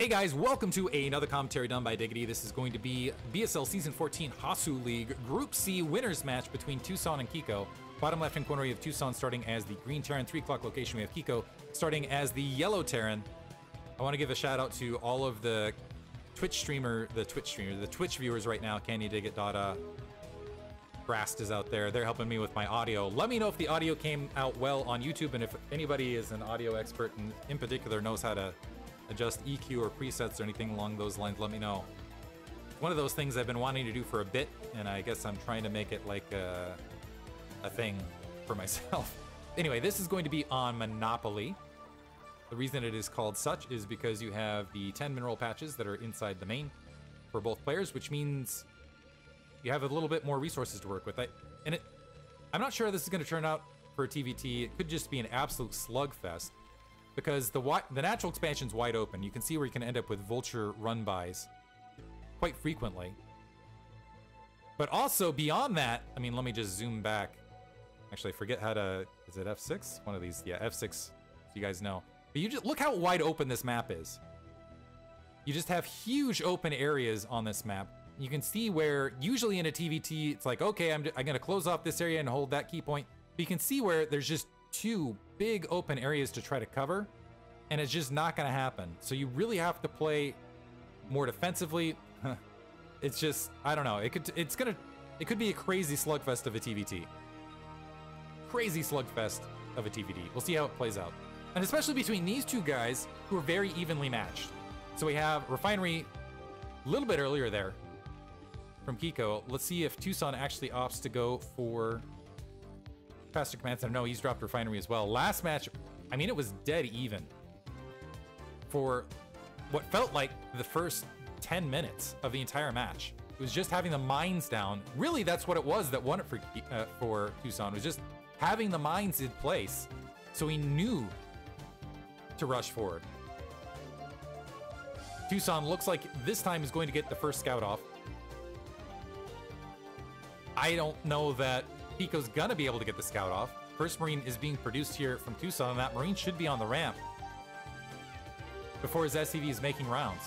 Hey guys, welcome to another commentary done by Diggity. This is going to be BSL Season 14 Hasu League Group C winners match between Tucson and Kiko. Bottom left hand corner, we have Tucson starting as the green Terran. 3 o'clock location, we have Kiko starting as the yellow Terran. I want to give a shout out to all of the Twitch streamer, the Twitch streamer, the Twitch viewers right now. Candy Diggit, Dada, Brast is out there. They're helping me with my audio. Let me know if the audio came out well on YouTube and if anybody is an audio expert and in particular knows how to adjust EQ or presets or anything along those lines, let me know. One of those things I've been wanting to do for a bit, and I guess I'm trying to make it like a, a thing for myself. anyway, this is going to be on Monopoly. The reason it is called such is because you have the 10 mineral patches that are inside the main for both players, which means you have a little bit more resources to work with. I, and it, I'm not sure this is going to turn out for TVT. It could just be an absolute slugfest because the the natural expansion's wide open. You can see where you can end up with vulture run-bys quite frequently. But also beyond that, I mean, let me just zoom back. Actually, I forget how to, is it F6? One of these, yeah, F6, so you guys know. But you just, look how wide open this map is. You just have huge open areas on this map. You can see where, usually in a TVT, it's like, okay, I'm, I'm gonna close off this area and hold that key point. But you can see where there's just two big open areas to try to cover, and it's just not gonna happen. So you really have to play more defensively. it's just, I don't know, it could, it's gonna, it could be a crazy slugfest of a TVT. Crazy slugfest of a TVT. We'll see how it plays out. And especially between these two guys who are very evenly matched. So we have Refinery a little bit earlier there from Kiko. Let's see if Tucson actually opts to go for Pastor Command Center. No, he's dropped Refinery as well. Last match, I mean, it was dead even for what felt like the first 10 minutes of the entire match. It was just having the mines down. Really, that's what it was that won it for uh, for Tucson. Was just having the mines in place, so he knew to rush forward. Tucson looks like this time is going to get the first scout off. I don't know that Kiko's gonna be able to get the scout off. First Marine is being produced here from Tucson, and that Marine should be on the ramp before his SCV is making rounds.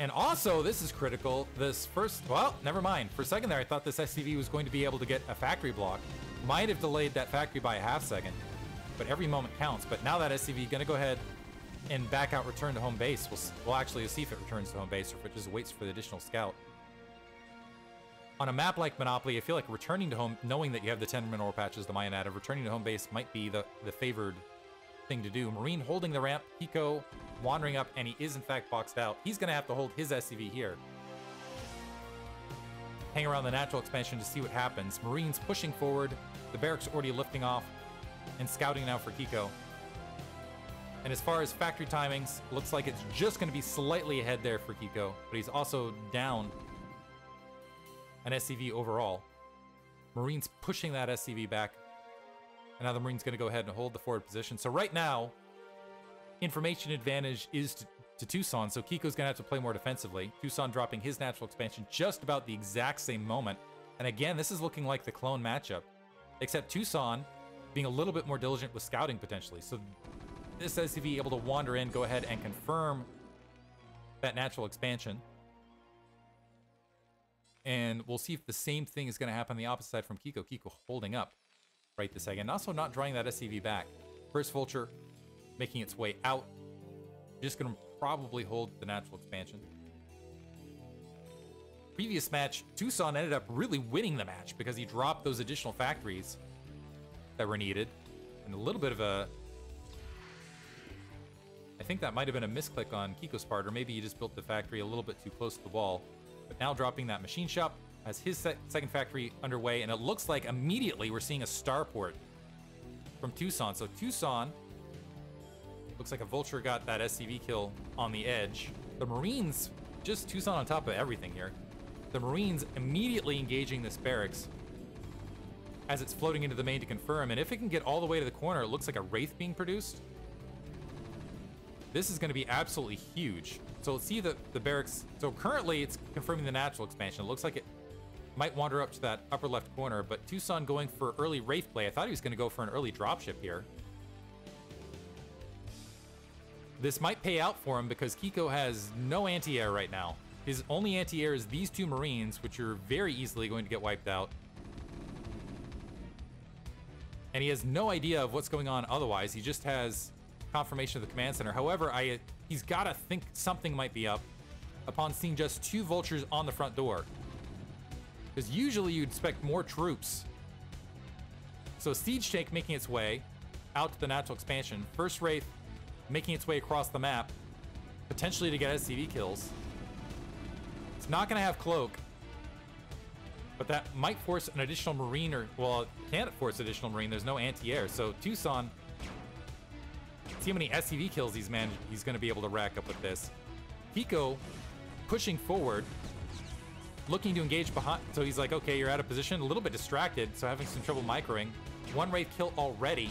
And also, this is critical, this first, well, never mind. For a second there, I thought this SCV was going to be able to get a factory block. Might have delayed that factory by a half second, but every moment counts. But now that SCV gonna go ahead and back out return to home base. We'll, we'll actually see if it returns to home base or if it just waits for the additional scout. On a map like Monopoly, I feel like returning to home, knowing that you have the 10 mineral patches, the Mayan of returning to home base might be the, the favored thing to do. Marine holding the ramp, Kiko wandering up, and he is in fact boxed out. He's going to have to hold his SCV here. Hang around the natural expansion to see what happens. Marines pushing forward, the barracks already lifting off, and scouting now for Kiko. And as far as factory timings, looks like it's just going to be slightly ahead there for Kiko, but he's also down an SCV overall. Marines pushing that SCV back. And now the Marine's going to go ahead and hold the forward position. So right now, information advantage is to, to Tucson, so Kiko's going to have to play more defensively. Tucson dropping his natural expansion just about the exact same moment. And again, this is looking like the clone matchup, except Tucson being a little bit more diligent with scouting potentially. So this SCV able to wander in, go ahead and confirm that natural expansion. And we'll see if the same thing is going to happen on the opposite side from Kiko. Kiko holding up right this second. Also not drawing that SCV back. First Vulture making its way out. Just going to probably hold the natural expansion. Previous match, Tucson ended up really winning the match because he dropped those additional factories that were needed. And a little bit of a... I think that might have been a misclick on Kiko's part, or maybe he just built the factory a little bit too close to the wall. But now dropping that machine shop has his second factory underway, and it looks like immediately we're seeing a starport from Tucson. So Tucson looks like a vulture got that SCV kill on the edge. The Marines, just Tucson on top of everything here. The Marines immediately engaging this barracks as it's floating into the main to confirm. And if it can get all the way to the corner, it looks like a Wraith being produced. This is going to be absolutely huge. So let's see the, the barracks. So currently it's confirming the natural expansion. It looks like it might wander up to that upper left corner, but Tucson going for early Wraith play. I thought he was going to go for an early dropship here. this might pay out for him because Kiko has no anti-air right now. His only anti-air is these two Marines, which are very easily going to get wiped out. And he has no idea of what's going on otherwise. He just has confirmation of the command center. However, I he's got to think something might be up upon seeing just two vultures on the front door. Because usually you'd expect more troops. So Siege Tank making its way out to the natural expansion. First Wraith making its way across the map, potentially to get SCV kills. It's not going to have Cloak, but that might force an additional Marine, or, well, it can't force additional Marine. There's no anti-air. So Tucson, see how many SCV kills he's, man he's going to be able to rack up with this. Kiko pushing forward, looking to engage behind. So he's like, okay, you're out of position, a little bit distracted, so having some trouble microing. One Wraith kill already.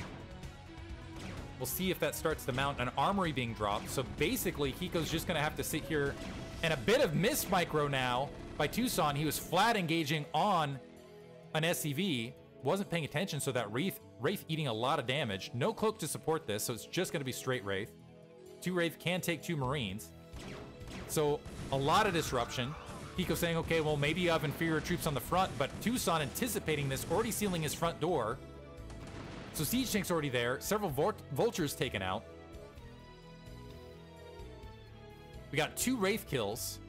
We'll see if that starts to mount an armory being dropped. So basically, Kiko's just going to have to sit here and a bit of miss micro now by Tucson. He was flat engaging on an SCV, wasn't paying attention, so that Wraith, Wraith eating a lot of damage. No cloak to support this, so it's just going to be straight Wraith. Two Wraith can take two Marines. So a lot of disruption. Kiko saying, okay, well, maybe you have inferior troops on the front, but Tucson anticipating this, already sealing his front door. So Siege Tank's already there. Several Vultures taken out. We got two Wraith kills.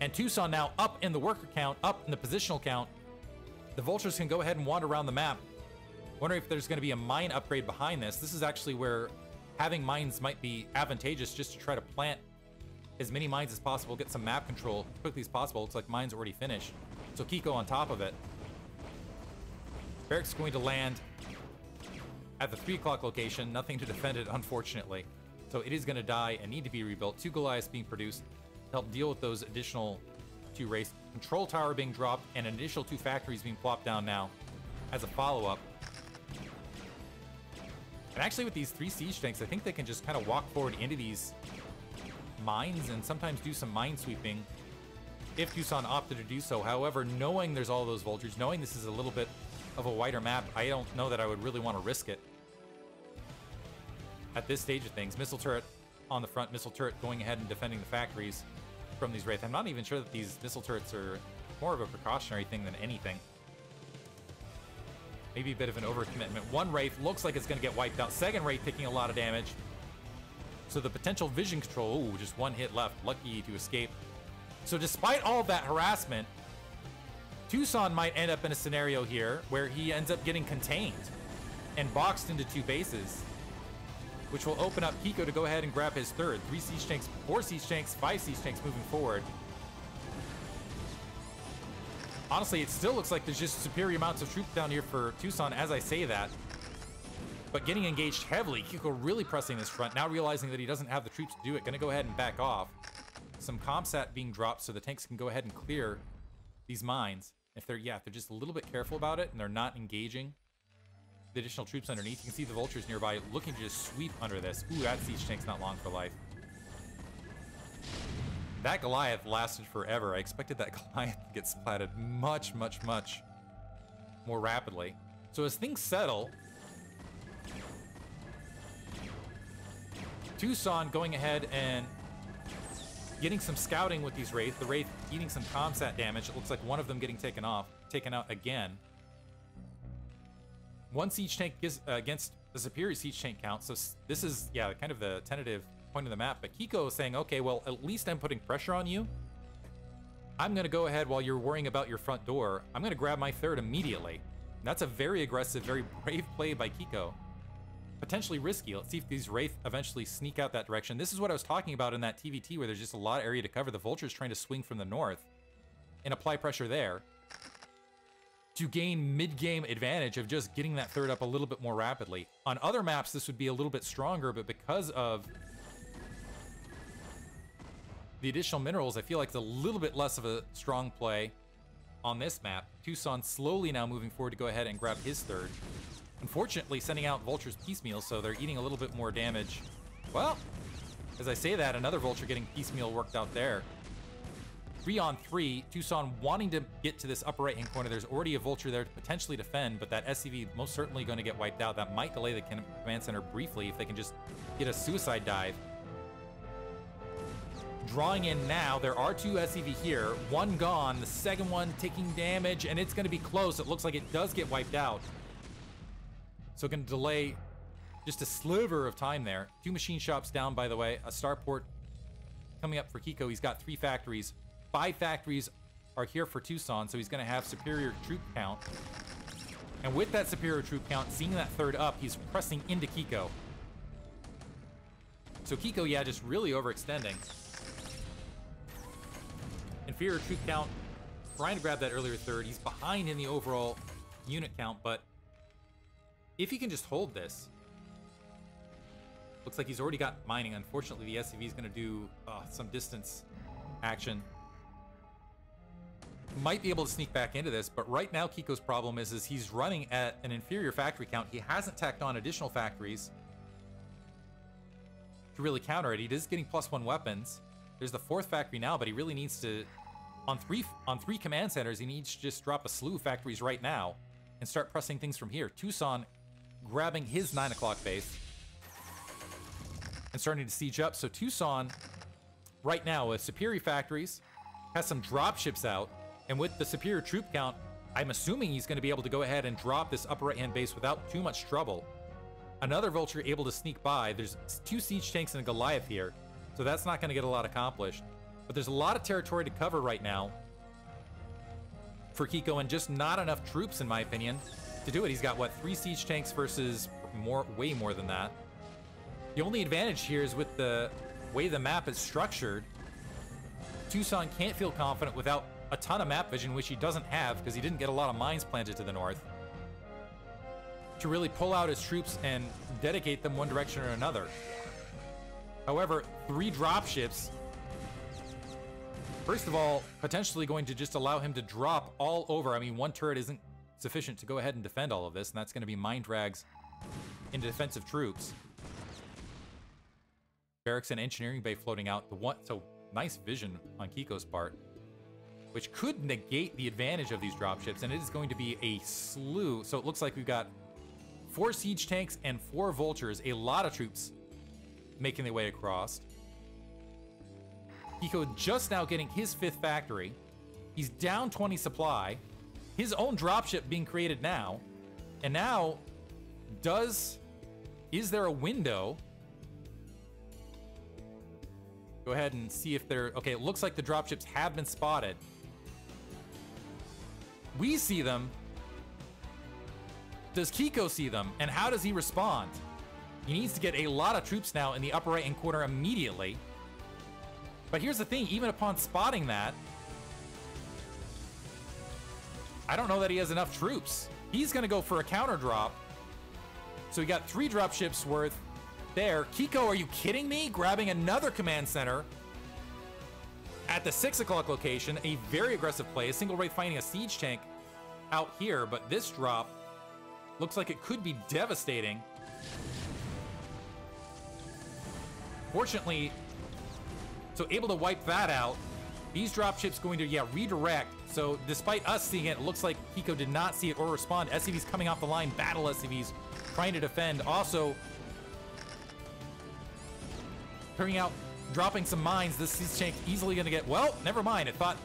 And Tucson now up in the worker count, up in the positional count. The Vultures can go ahead and wander around the map. Wondering if there's going to be a mine upgrade behind this. This is actually where having mines might be advantageous just to try to plant as many mines as possible, get some map control as quickly as possible. Looks like mine's already finished. So Kiko on top of it. Barracks going to land at the 3 o'clock location. Nothing to defend it, unfortunately. So it is going to die and need to be rebuilt. Two Goliaths being produced to help deal with those additional two Wraith. Control tower being dropped and an additional two factories being plopped down now as a follow-up. And actually with these three siege tanks, I think they can just kind of walk forward into these mines and sometimes do some mine sweeping if Tucson opted to do so. However, knowing there's all those vultures, knowing this is a little bit of a wider map, I don't know that I would really want to risk it. At this stage of things, missile turret on the front, missile turret going ahead and defending the factories from these Wraith. I'm not even sure that these missile turrets are more of a precautionary thing than anything. Maybe a bit of an overcommitment. One Wraith looks like it's going to get wiped out. Second Wraith taking a lot of damage. So the potential vision control, ooh, just one hit left. Lucky to escape. So despite all that harassment, Tucson might end up in a scenario here where he ends up getting contained and boxed into two bases, which will open up Kiko to go ahead and grab his third. Three siege tanks, four siege tanks, five siege tanks moving forward. Honestly, it still looks like there's just superior amounts of troops down here for Tucson as I say that. But getting engaged heavily, Kiko really pressing this front, now realizing that he doesn't have the troops to do it, gonna go ahead and back off. Some ComSat being dropped so the tanks can go ahead and clear these mines. If they're, yeah, if they're just a little bit careful about it and they're not engaging the additional troops underneath, you can see the vultures nearby looking to just sweep under this. Ooh, that siege tank's not long for life. That Goliath lasted forever. I expected that Goliath to get splatted much, much, much more rapidly. So as things settle, Tucson going ahead and getting some scouting with these Wraith. The Wraith eating some comsat damage. It looks like one of them getting taken off, taken out again. One siege tank is, uh, against the superior siege tank count. So this is, yeah, kind of the tentative point of the map. But Kiko is saying, okay, well, at least I'm putting pressure on you. I'm going to go ahead while you're worrying about your front door. I'm going to grab my third immediately. That's a very aggressive, very brave play by Kiko potentially risky. Let's see if these Wraith eventually sneak out that direction. This is what I was talking about in that TVT where there's just a lot of area to cover. The Vulture's trying to swing from the north and apply pressure there to gain mid-game advantage of just getting that third up a little bit more rapidly. On other maps, this would be a little bit stronger, but because of the additional minerals, I feel like it's a little bit less of a strong play on this map. Tucson slowly now moving forward to go ahead and grab his third. Unfortunately, sending out vultures piecemeal, so they're eating a little bit more damage. Well, as I say that, another vulture getting piecemeal worked out there. Three on three, Tucson wanting to get to this upper right-hand corner. There's already a vulture there to potentially defend, but that SCV most certainly going to get wiped out. That might delay the command center briefly if they can just get a suicide dive drawing in now. There are two SCV here. One gone, the second one taking damage, and it's going to be close. It looks like it does get wiped out. So going to delay just a sliver of time there. Two machine shops down, by the way. A starport coming up for Kiko. He's got three factories. Five factories are here for Tucson, so he's going to have superior troop count. And with that superior troop count, seeing that third up, he's pressing into Kiko. So Kiko, yeah, just really overextending. Inferior troop count, trying to grab that earlier third. He's behind in the overall unit count, but if he can just hold this, looks like he's already got mining. Unfortunately, the SCV is going to do uh, some distance action. Might be able to sneak back into this, but right now Kiko's problem is, is he's running at an inferior factory count. He hasn't tacked on additional factories to really counter it. He is getting plus one weapons. There's the fourth factory now, but he really needs to, on three on three command centers, he needs to just drop a slew of factories right now and start pressing things from here. Tucson grabbing his 9 o'clock base and starting to siege up. So Tucson, right now, with superior factories, has some drop ships out, and with the superior troop count, I'm assuming he's going to be able to go ahead and drop this upper right-hand base without too much trouble. Another Vulture able to sneak by. There's two Siege Tanks and a Goliath here, so that's not going to get a lot accomplished. But there's a lot of territory to cover right now for Kiko, and just not enough troops, in my opinion, to do it. He's got, what, three Siege Tanks versus more, way more than that. The only advantage here is with the way the map is structured, Tucson can't feel confident without a ton of map vision, which he doesn't have because he didn't get a lot of mines planted to the north to really pull out his troops and dedicate them one direction or another. However, three dropships, first of all, potentially going to just allow him to drop all over. I mean, one turret isn't sufficient to go ahead and defend all of this, and that's going to be mine drags into defensive troops. Barracks and engineering bay floating out. The one, so nice vision on Kiko's part, which could negate the advantage of these dropships, and it is going to be a slew. So it looks like we've got four siege tanks and four vultures, a lot of troops making their way across. Kiko just now getting his fifth factory. He's down 20 supply. His own dropship being created now. And now, does... Is there a window? Go ahead and see if they're... Okay, it looks like the dropships have been spotted. We see them, does Kiko see them, and how does he respond? He needs to get a lot of troops now in the upper right-hand corner immediately. But here's the thing, even upon spotting that, I don't know that he has enough troops. He's going to go for a counter drop. So we got three drop ships worth there. Kiko, are you kidding me? Grabbing another command center at the 6 o'clock location. A very aggressive play. A single Wraith finding a siege tank out here, but this drop Looks like it could be devastating. Fortunately, so able to wipe that out. These dropships going to, yeah, redirect. So despite us seeing it, it looks like Kiko did not see it or respond. SCVs coming off the line, battle SCVs trying to defend. Also, turning out, dropping some mines. This siege tank easily going to get, well, never mind. It thought,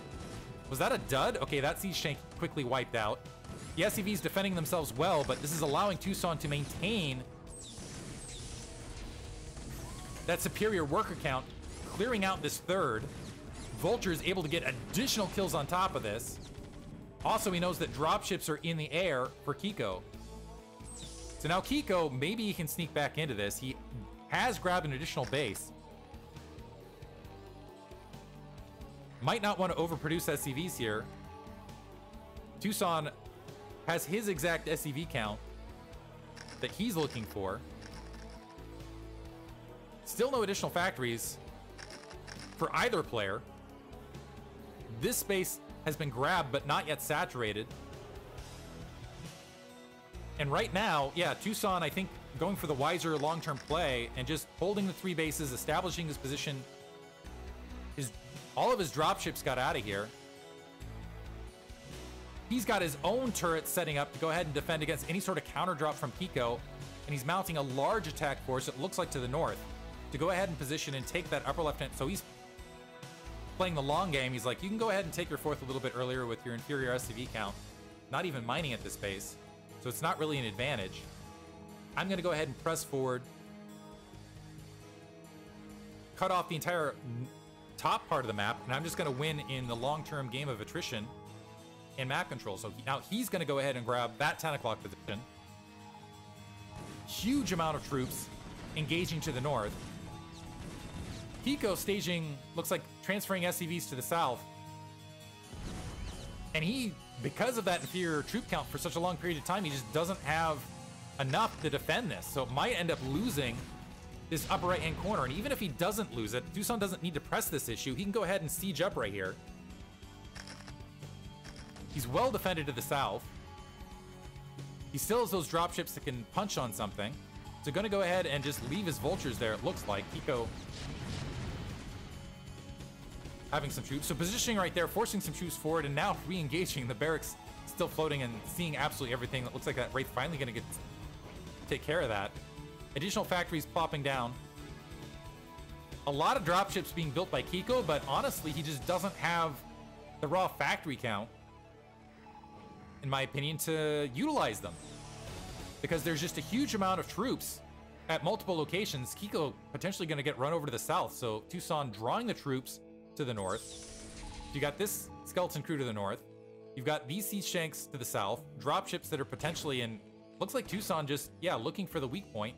was that a dud? Okay, that siege tank quickly wiped out. The SCV's defending themselves well, but this is allowing Tucson to maintain that superior worker count, clearing out this third. Vulture is able to get additional kills on top of this. Also, he knows that dropships are in the air for Kiko. So now Kiko, maybe he can sneak back into this. He has grabbed an additional base. Might not want to overproduce SCVs here. Tucson has his exact SCV count that he's looking for. Still no additional factories for either player. This space has been grabbed, but not yet saturated. And right now, yeah, Tucson, I think, going for the wiser long-term play and just holding the three bases, establishing his position. His, all of his dropships got out of here. He's got his own turret setting up to go ahead and defend against any sort of counter drop from Kiko, and he's mounting a large attack force, it looks like to the north, to go ahead and position and take that upper left hand. So he's playing the long game. He's like, you can go ahead and take your fourth a little bit earlier with your inferior SCV count. Not even mining at this pace. So it's not really an advantage. I'm going to go ahead and press forward. Cut off the entire top part of the map, and I'm just going to win in the long-term game of attrition and map control. So now he's going to go ahead and grab that 10 o'clock position. Huge amount of troops engaging to the north. Kiko staging, looks like transferring SCVs to the south. And he, because of that inferior troop count for such a long period of time, he just doesn't have enough to defend this. So it might end up losing this upper right-hand corner. And even if he doesn't lose it, Tucson doesn't need to press this issue. He can go ahead and siege up right here. He's well defended to the south. He still has those dropships that can punch on something. So gonna go ahead and just leave his vultures there, it looks like. Kiko having some troops. So positioning right there, forcing some troops forward, and now re-engaging. The barracks still floating and seeing absolutely everything. It looks like that Wraith finally gonna get take care of that. Additional factories plopping down. A lot of dropships being built by Kiko, but honestly, he just doesn't have the raw factory count, in my opinion, to utilize them. Because there's just a huge amount of troops at multiple locations. Kiko potentially going to get run over to the south, so Tucson drawing the troops to the north. You got this skeleton crew to the north. You've got these siege tanks to the south, dropships that are potentially in. Looks like Tucson just, yeah, looking for the weak point,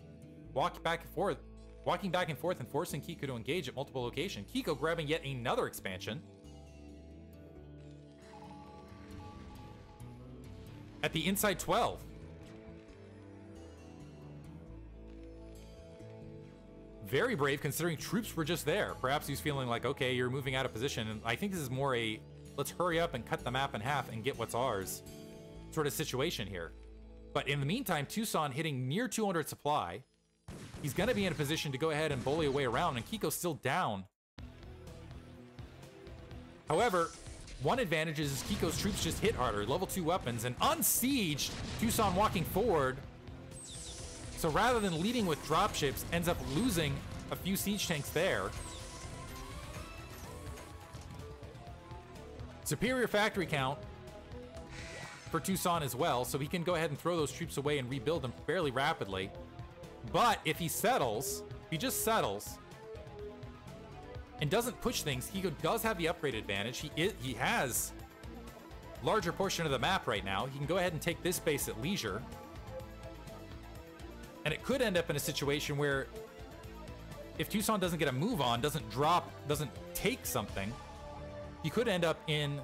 walk back and forth, walking back and forth and forcing Kiko to engage at multiple locations. Kiko grabbing yet another expansion. At the inside 12. Very brave considering troops were just there. Perhaps he's feeling like, okay, you're moving out of position. And I think this is more a let's hurry up and cut the map in half and get what's ours sort of situation here. But in the meantime, Tucson hitting near 200 supply. He's going to be in a position to go ahead and bully away around, and Kiko's still down. However, one advantage is Kiko's troops just hit harder, level 2 weapons, and unsieged Tucson walking forward so rather than leading with dropships, ends up losing a few siege tanks there. Superior factory count for Tucson as well, so he can go ahead and throw those troops away and rebuild them fairly rapidly. But if he settles, if he just settles, and doesn't push things, he does have the upgrade advantage. He is, he has larger portion of the map right now. He can go ahead and take this base at leisure. And it could end up in a situation where if Tucson doesn't get a move on, doesn't drop, doesn't take something, you could end up in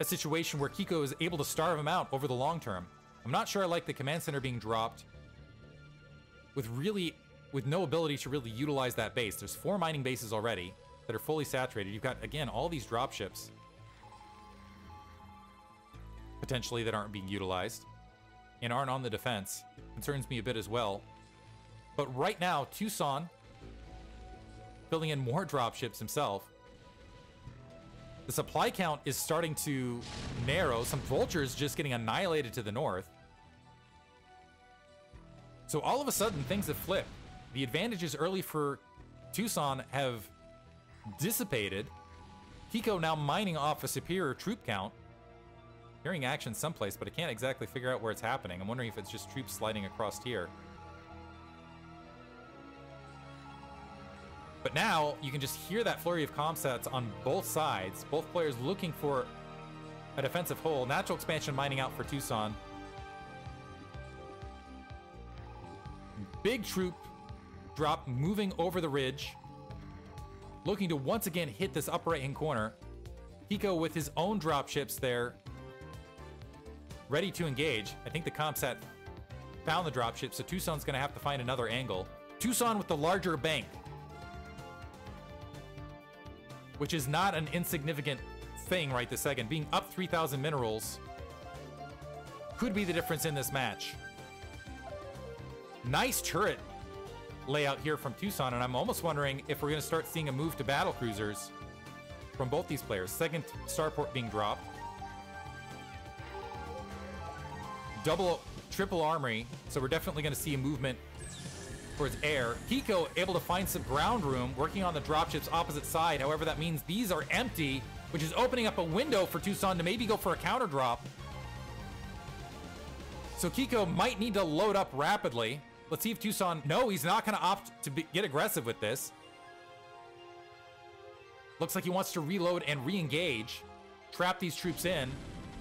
a situation where Kiko is able to starve him out over the long term. I'm not sure I like the command center being dropped with really with no ability to really utilize that base. There's four mining bases already that are fully saturated. You've got again all these dropships potentially that aren't being utilized and aren't on the defense concerns me a bit as well. But right now, Tucson filling in more dropships himself. The supply count is starting to narrow. Some vultures just getting annihilated to the north. So all of a sudden, things have flipped. The advantages early for Tucson have dissipated. Kiko now mining off a superior troop count. Hearing action someplace, but I can't exactly figure out where it's happening. I'm wondering if it's just troops sliding across here. But now, you can just hear that flurry of comsats on both sides. Both players looking for a defensive hole. Natural expansion mining out for Tucson. Big troop drop moving over the ridge. Looking to once again hit this upper right hand corner. Kiko with his own dropships there ready to engage. I think the ComSat found the dropship, so Tucson's going to have to find another angle. Tucson with the larger bank, which is not an insignificant thing right this second. Being up 3,000 minerals could be the difference in this match. Nice turret layout here from Tucson, and I'm almost wondering if we're going to start seeing a move to battle cruisers from both these players. Second starport being dropped. Double, triple armory, so we're definitely going to see a movement towards air. Kiko able to find some ground room, working on the dropships opposite side. However, that means these are empty, which is opening up a window for Tucson to maybe go for a counter drop. So Kiko might need to load up rapidly. Let's see if Tucson... No, he's not going to opt to be, get aggressive with this. Looks like he wants to reload and re-engage. Trap these troops in.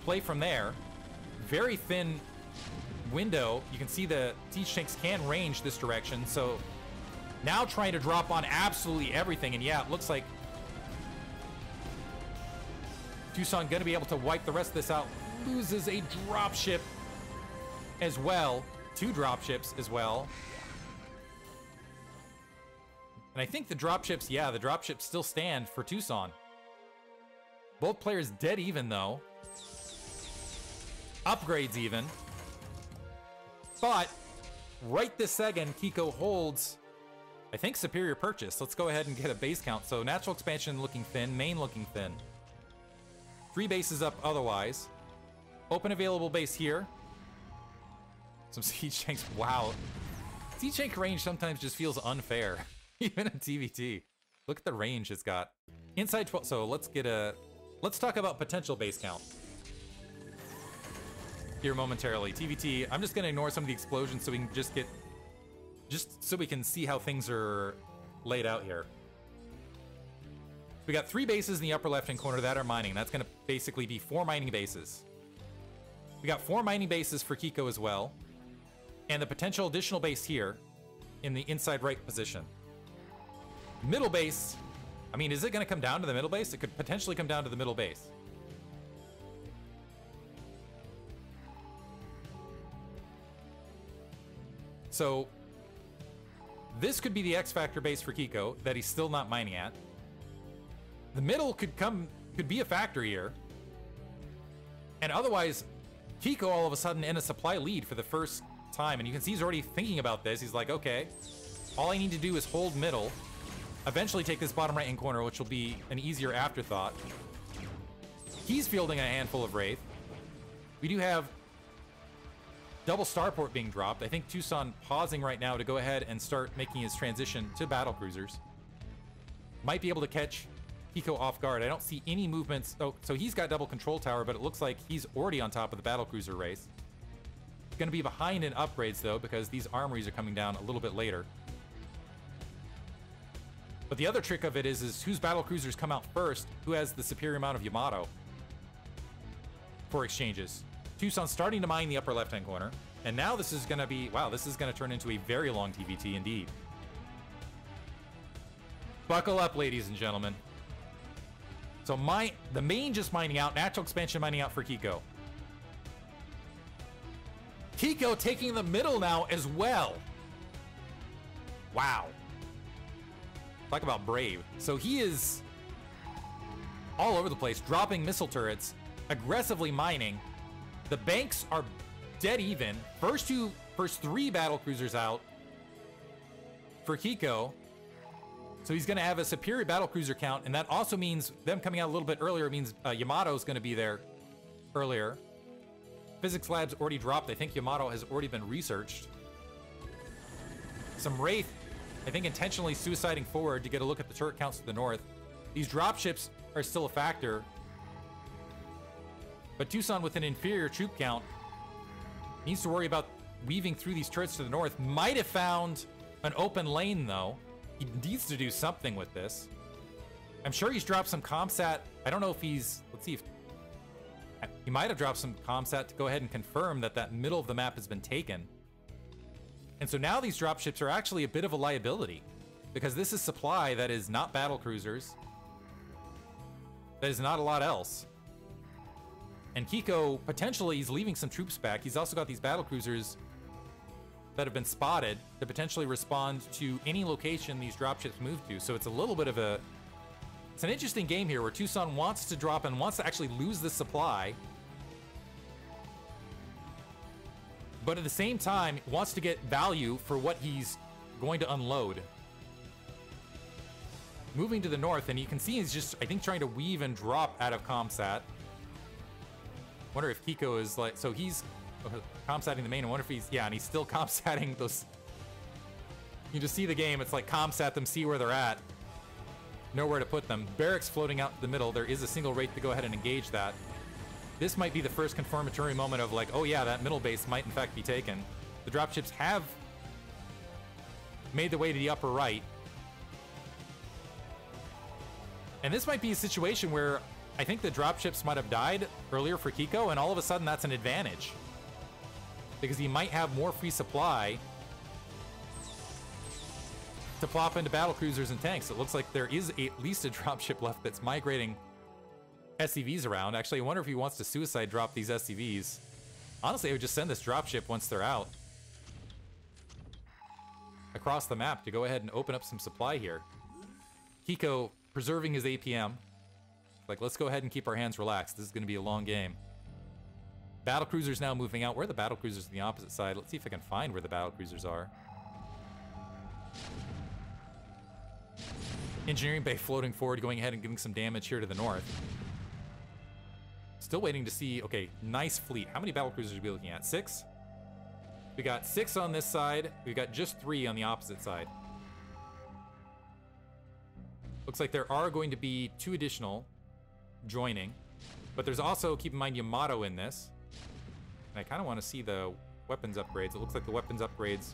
Play from there. Very thin window. You can see the tanks can range this direction. So now trying to drop on absolutely everything. And yeah, it looks like Tucson to be able to wipe the rest of this out. Loses a dropship as well. Two dropships as well. And I think the dropships, yeah, the dropships still stand for Tucson. Both players dead even, though. Upgrades even. But, right this second, Kiko holds, I think, Superior Purchase. Let's go ahead and get a base count. So, Natural Expansion looking thin, Main looking thin. Three bases up otherwise. Open available base here. Some siege tanks. Wow. Siege tank range sometimes just feels unfair. Even in TVT. Look at the range it's got. Inside 12. So let's get a. Let's talk about potential base count. Here momentarily. TVT. I'm just to ignore some of the explosions so we can just get. Just so we can see how things are laid out here. We got three bases in the upper left hand corner that are mining. That's to basically be four mining bases. We got four mining bases for Kiko as well. And the potential additional base here in the inside right position. Middle base, I mean, is it to come down to the middle base? It could potentially come down to the middle base. So, this could be the X Factor base for Kiko that he's still not mining at. The middle could come, could be a factor here. And otherwise, Kiko all of a sudden in a supply lead for the first time. And you can see he's already thinking about this. He's like, okay, all I need to do is hold middle, eventually take this bottom right-hand corner, which will be an easier afterthought. He's fielding a handful of Wraith. We do have double starport being dropped. I think Tucson pausing right now to go ahead and start making his transition to battle cruisers. Might be able to catch Kiko off guard. I don't see any movements. Oh, so he's got double control tower, but it looks like he's already on top of the battle cruiser race. Going to be behind in upgrades, though, because these armories are coming down a little bit later. But the other trick of it is, is whose battle cruisers come out first, who has the superior amount of Yamato for exchanges. Tucson starting to mine the upper left-hand corner. And now this is going to be, wow, this is going to turn into a very long TVT indeed. Buckle up, ladies and gentlemen. So my the main just mining out, natural expansion mining out for Kiko. Kiko taking the middle now as well. Wow. Talk about brave. So he is all over the place, dropping missile turrets, aggressively mining. The banks are dead even. First two, first three battle cruisers out for Kiko. So he's going to have a superior battle cruiser count, and that also means them coming out a little bit earlier means uh, Yamato's going to be there earlier. Physics Lab's already dropped. I think Yamato has already been researched. Some Wraith, I think intentionally suiciding forward to get a look at the turret counts to the north. These dropships are still a factor. But Tucson with an inferior troop count needs to worry about weaving through these turrets to the north. Might have found an open lane, though. He needs to do something with this. I'm sure he's dropped some ComSat. I don't know if he's... Let's see if he might have dropped some ComSat to go ahead and confirm that that middle of the map has been taken. And so now these dropships are actually a bit of a liability because this is supply that is not battle cruisers. That is not a lot else. And Kiko potentially is leaving some troops back. He's also got these battle cruisers that have been spotted to potentially respond to any location these dropships move to. So it's a little bit of a it's an interesting game here where Tucson wants to drop and wants to actually lose the supply. But at the same time, wants to get value for what he's going to unload. Moving to the north, and you can see he's just, I think, trying to weave and drop out of Comsat. Wonder if Kiko is like, so he's Comsatting the main. I wonder if he's, yeah, and he's still Comsatting those You just see the game. It's like comsat them, see where they're at. Nowhere to put them. Barracks floating out the middle. There is a single Wraith to go ahead and engage that. This might be the first confirmatory moment of like, oh yeah, that middle base might in fact be taken. The dropships have made the way to the upper right. And this might be a situation where I think the dropships might have died earlier for Kiko, and all of a sudden that's an advantage. Because he might have more free supply to plop into battle cruisers and tanks. It looks like there is at least a dropship left that's migrating SCVs around. Actually, I wonder if he wants to suicide drop these SCVs. Honestly, I would just send this dropship once they're out across the map to go ahead and open up some supply here. Kiko preserving his APM. Like, let's go ahead and keep our hands relaxed. This is going to be a long game. Battle cruisers now moving out. Where are the battle cruisers on the opposite side? Let's see if I can find where the battle cruisers are. Engineering bay floating forward, going ahead and giving some damage here to the north. Still waiting to see, okay, nice fleet. How many battle cruisers are we looking at? Six? We got six on this side. We've got just three on the opposite side. Looks like there are going to be two additional joining. But there's also, keep in mind, Yamato in this. And I kind of want to see the weapons upgrades. It looks like the weapons upgrades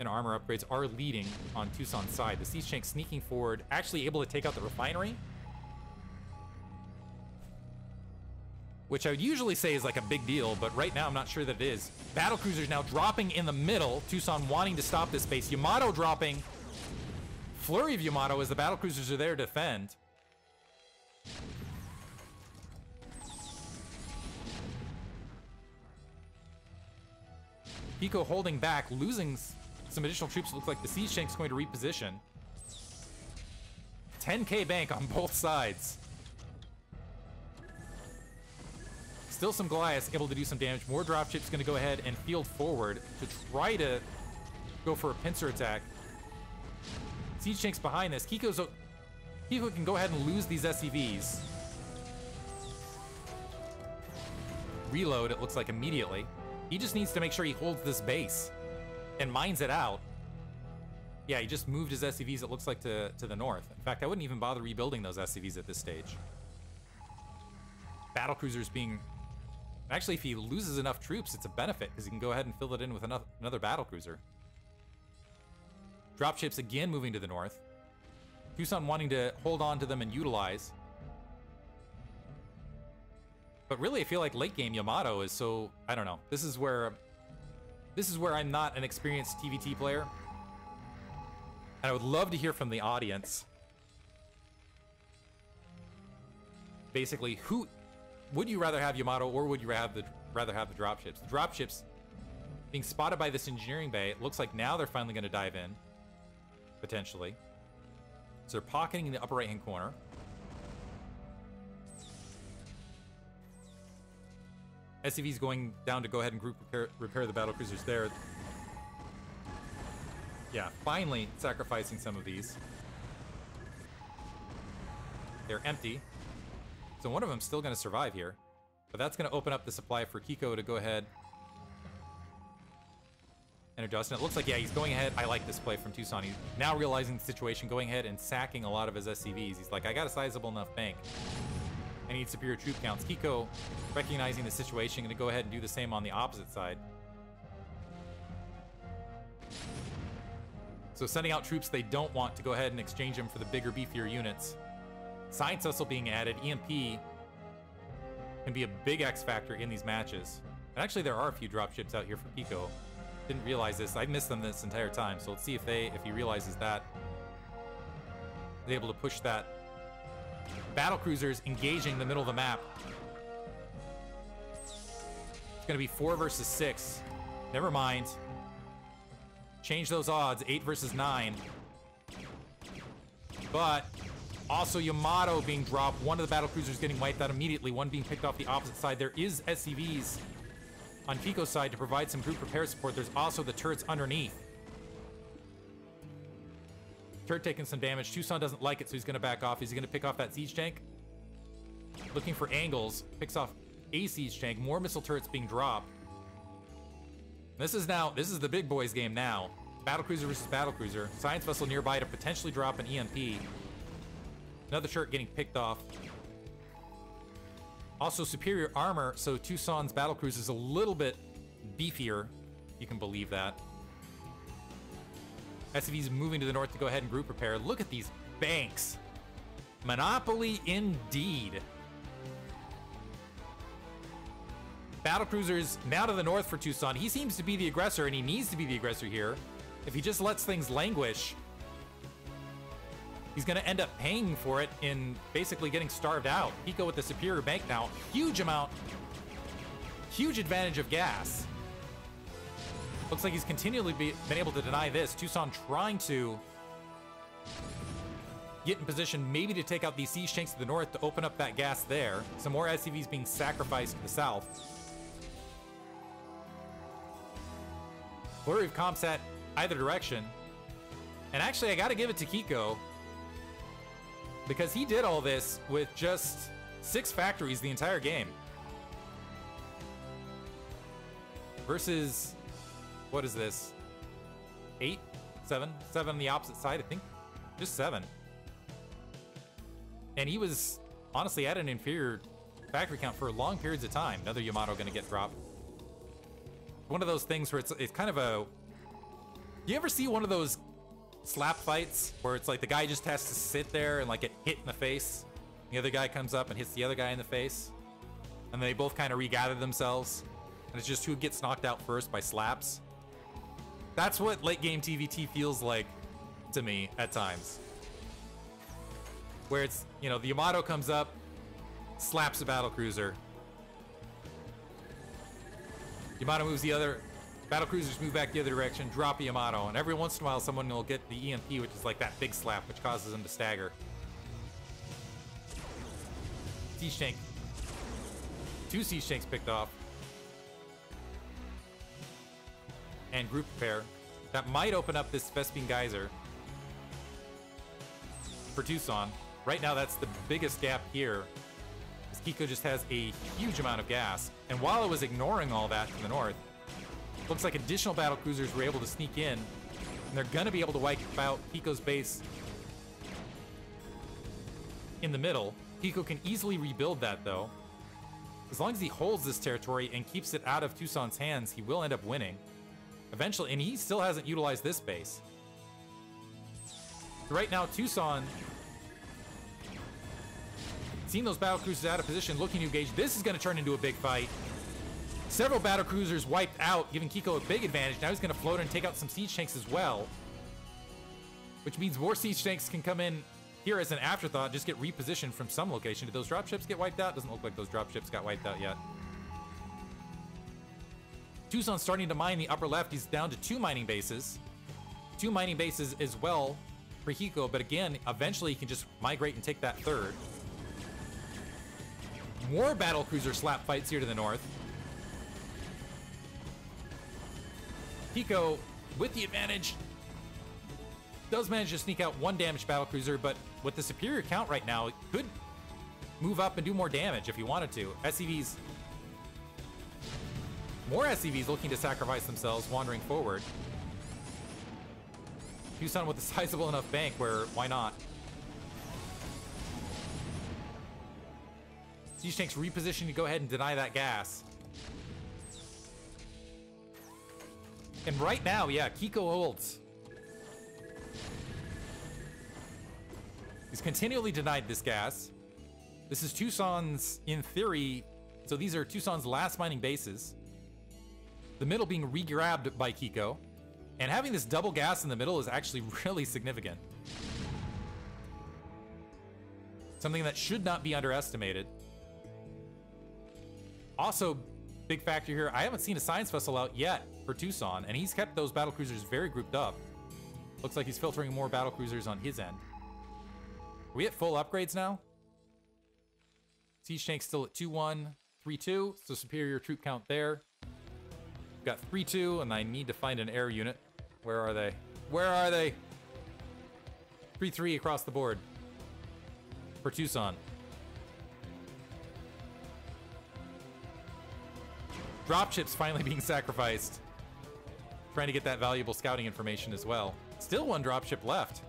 and armor upgrades are leading on Tucson's side. The Siege Tank sneaking forward, actually able to take out the refinery. Which I would usually say is like a big deal, but right now I'm not sure that it is. Battle cruisers now dropping in the middle. Tucson wanting to stop this base. Yamato dropping. Flurry of Yamato as the battle cruisers are there to defend. Kiko holding back, losing some additional troops. Looks like the Siege Tank's going to reposition. 10k bank on both sides. Still some Goliaths able to do some damage. More dropships going to go ahead and field forward to try to go for a pincer attack. Siege Tank's behind this. Kiko's... Kiko can go ahead and lose these SCVs. Reload, it looks like, immediately. He just needs to make sure he holds this base and mines it out. Yeah, he just moved his SCVs, it looks like, to, to the north. In fact, I wouldn't even bother rebuilding those SCVs at this stage. Battle cruisers being... Actually, if he loses enough troops, it's a benefit, because he can go ahead and fill it in with another, another battle cruiser. Dropships again moving to the north. Tucson wanting to hold on to them and utilize. But really, I feel like late game Yamato is so... I don't know. This is where... This is where I'm not an experienced TVT player. And I would love to hear from the audience. Basically, who... Would you rather have Yamato or would you have the, rather have the dropships? The dropships being spotted by this engineering bay, it looks like now they're finally going to dive in. Potentially. So they're pocketing in the upper right-hand corner. SCV's going down to go ahead and group repair, repair the battle cruisers there. Yeah, finally sacrificing some of these. They're empty. So one of them's still going to survive here. But that's going to open up the supply for Kiko to go ahead and adjust. And it looks like, yeah, he's going ahead. I like this play from Tucson. He's now realizing the situation, going ahead and sacking a lot of his SCVs. He's like, I got a sizable enough bank. I need superior troop counts. Kiko, recognizing the situation, going to go ahead and do the same on the opposite side. So sending out troops they don't want to go ahead and exchange them for the bigger, beefier units. Science Vessel being added, EMP can be a big X factor in these matches. And actually there are a few dropships out here for Kiko. Didn't realize this. I missed them this entire time. So let's see if they, if he realizes that, they're able to push that battle cruisers engaging the middle of the map. It's to be four versus six. Never mind. Change those odds. Eight versus nine. But also Yamato being dropped. One of the battle cruisers getting wiped out immediately. One being picked off the opposite side. There is SCVs on Kiko's side to provide some group repair support. There's also the turrets underneath. Turret taking some damage. Tucson doesn't like it, so he's going to back off. Is he going to pick off that siege tank? Looking for angles. Picks off a siege tank. More missile turrets being dropped. This is now, this is the big boys game now. Battlecruiser versus Battlecruiser. Science Vessel nearby to potentially drop an EMP. Another turret getting picked off. Also, superior armor, so Tucson's Battlecruiser is a little bit beefier. You can believe that. SCV's moving to the north to go ahead and group repair. Look at these banks. Monopoly indeed. Battlecruisers now to the north for Tucson. He seems to be the aggressor, and he needs to be the aggressor here. If he just lets things languish, he's going to end up paying for it in basically getting starved out. Kiko with the superior bank now. Huge amount, huge advantage of gas. Looks like he's continually be, been able to deny this. Tucson trying to get in position maybe to take out these siege tanks to the north to open up that gas there. Some more SCVs being sacrificed to the south. Flurry of Comsat either direction. And actually, I got to give it to Kiko because he did all this with just six factories the entire game. Versus, what is this? Eight? Seven? Seven on the opposite side, I think. Just seven. And he was honestly at an inferior factory count for long periods of time. Another Yamato gonna get dropped. One of those things where it's, it's kind of a you ever see one of those slap fights where it's like the guy just has to sit there and like get hit in the face? The other guy comes up and hits the other guy in the face. And they both kind of regather themselves. And it's just who gets knocked out first by slaps. That's what late game TVT feels like to me at times. Where it's, you know, the Yamato comes up, slaps a battle cruiser. Yamato moves the other Battle cruisers move back the other direction, drop Yamato, and every once in a while someone will get the EMP, which is like that big slap, which causes them to stagger. Siege tank. Two siege tanks picked off. And group repair. That might open up this Vespene Geyser for Tucson. Right now, that's the biggest gap here. Kiko just has a huge amount of gas. And while it was ignoring all that to the north, Looks like additional battle cruisers were able to sneak in. And they're going to be able to wipe out Kiko's base in the middle. Kiko can easily rebuild that, though. As long as he holds this territory and keeps it out of Tucson's hands, he will end up winning. Eventually, and he still hasn't utilized this base. Right now, Tucson seeing those battle cruisers out of position, looking to engage. This is going to turn into a big fight. Several battle cruisers wiped out, giving Kiko a big advantage. Now he's going to float and take out some siege tanks as well. Which means more siege tanks can come in here as an afterthought, just get repositioned from some location. Did those dropships get wiped out? Doesn't look like those dropships got wiped out yet. Tucson's starting to mine the upper left. He's down to two mining bases. Two mining bases as well for Kiko, but again, eventually he can just migrate and take that third. More battle cruiser slap fights here to the north. Kiko, with the advantage, does manage to sneak out one damaged battlecruiser, but with the superior count right now, could move up and do more damage if he wanted to. SCVs, more SCVs looking to sacrifice themselves, wandering forward. Tucson with a sizable enough bank where, why not? Siege tanks repositioning to go ahead and deny that gas. And right now, yeah, Kiko holds. He's continually denied this gas. This is Tucson's, in theory, so these are Tucson's last mining bases. The middle being re-grabbed by Kiko. And having this double gas in the middle is actually really significant. Something that should not be underestimated. Also, big factor here, I haven't seen a science vessel out yet for Tucson, and he's kept those battle cruisers very grouped up. Looks like he's filtering more battle cruisers on his end. Are we at full upgrades now? Siege tank still at 2-1, 3-2, so superior troop count there. Got 3-2, and I need to find an air unit. Where are they? Where are they? 3-3 across the board for Tucson. Dropships finally being sacrificed. trying to get that valuable scouting information as well. Still one dropship left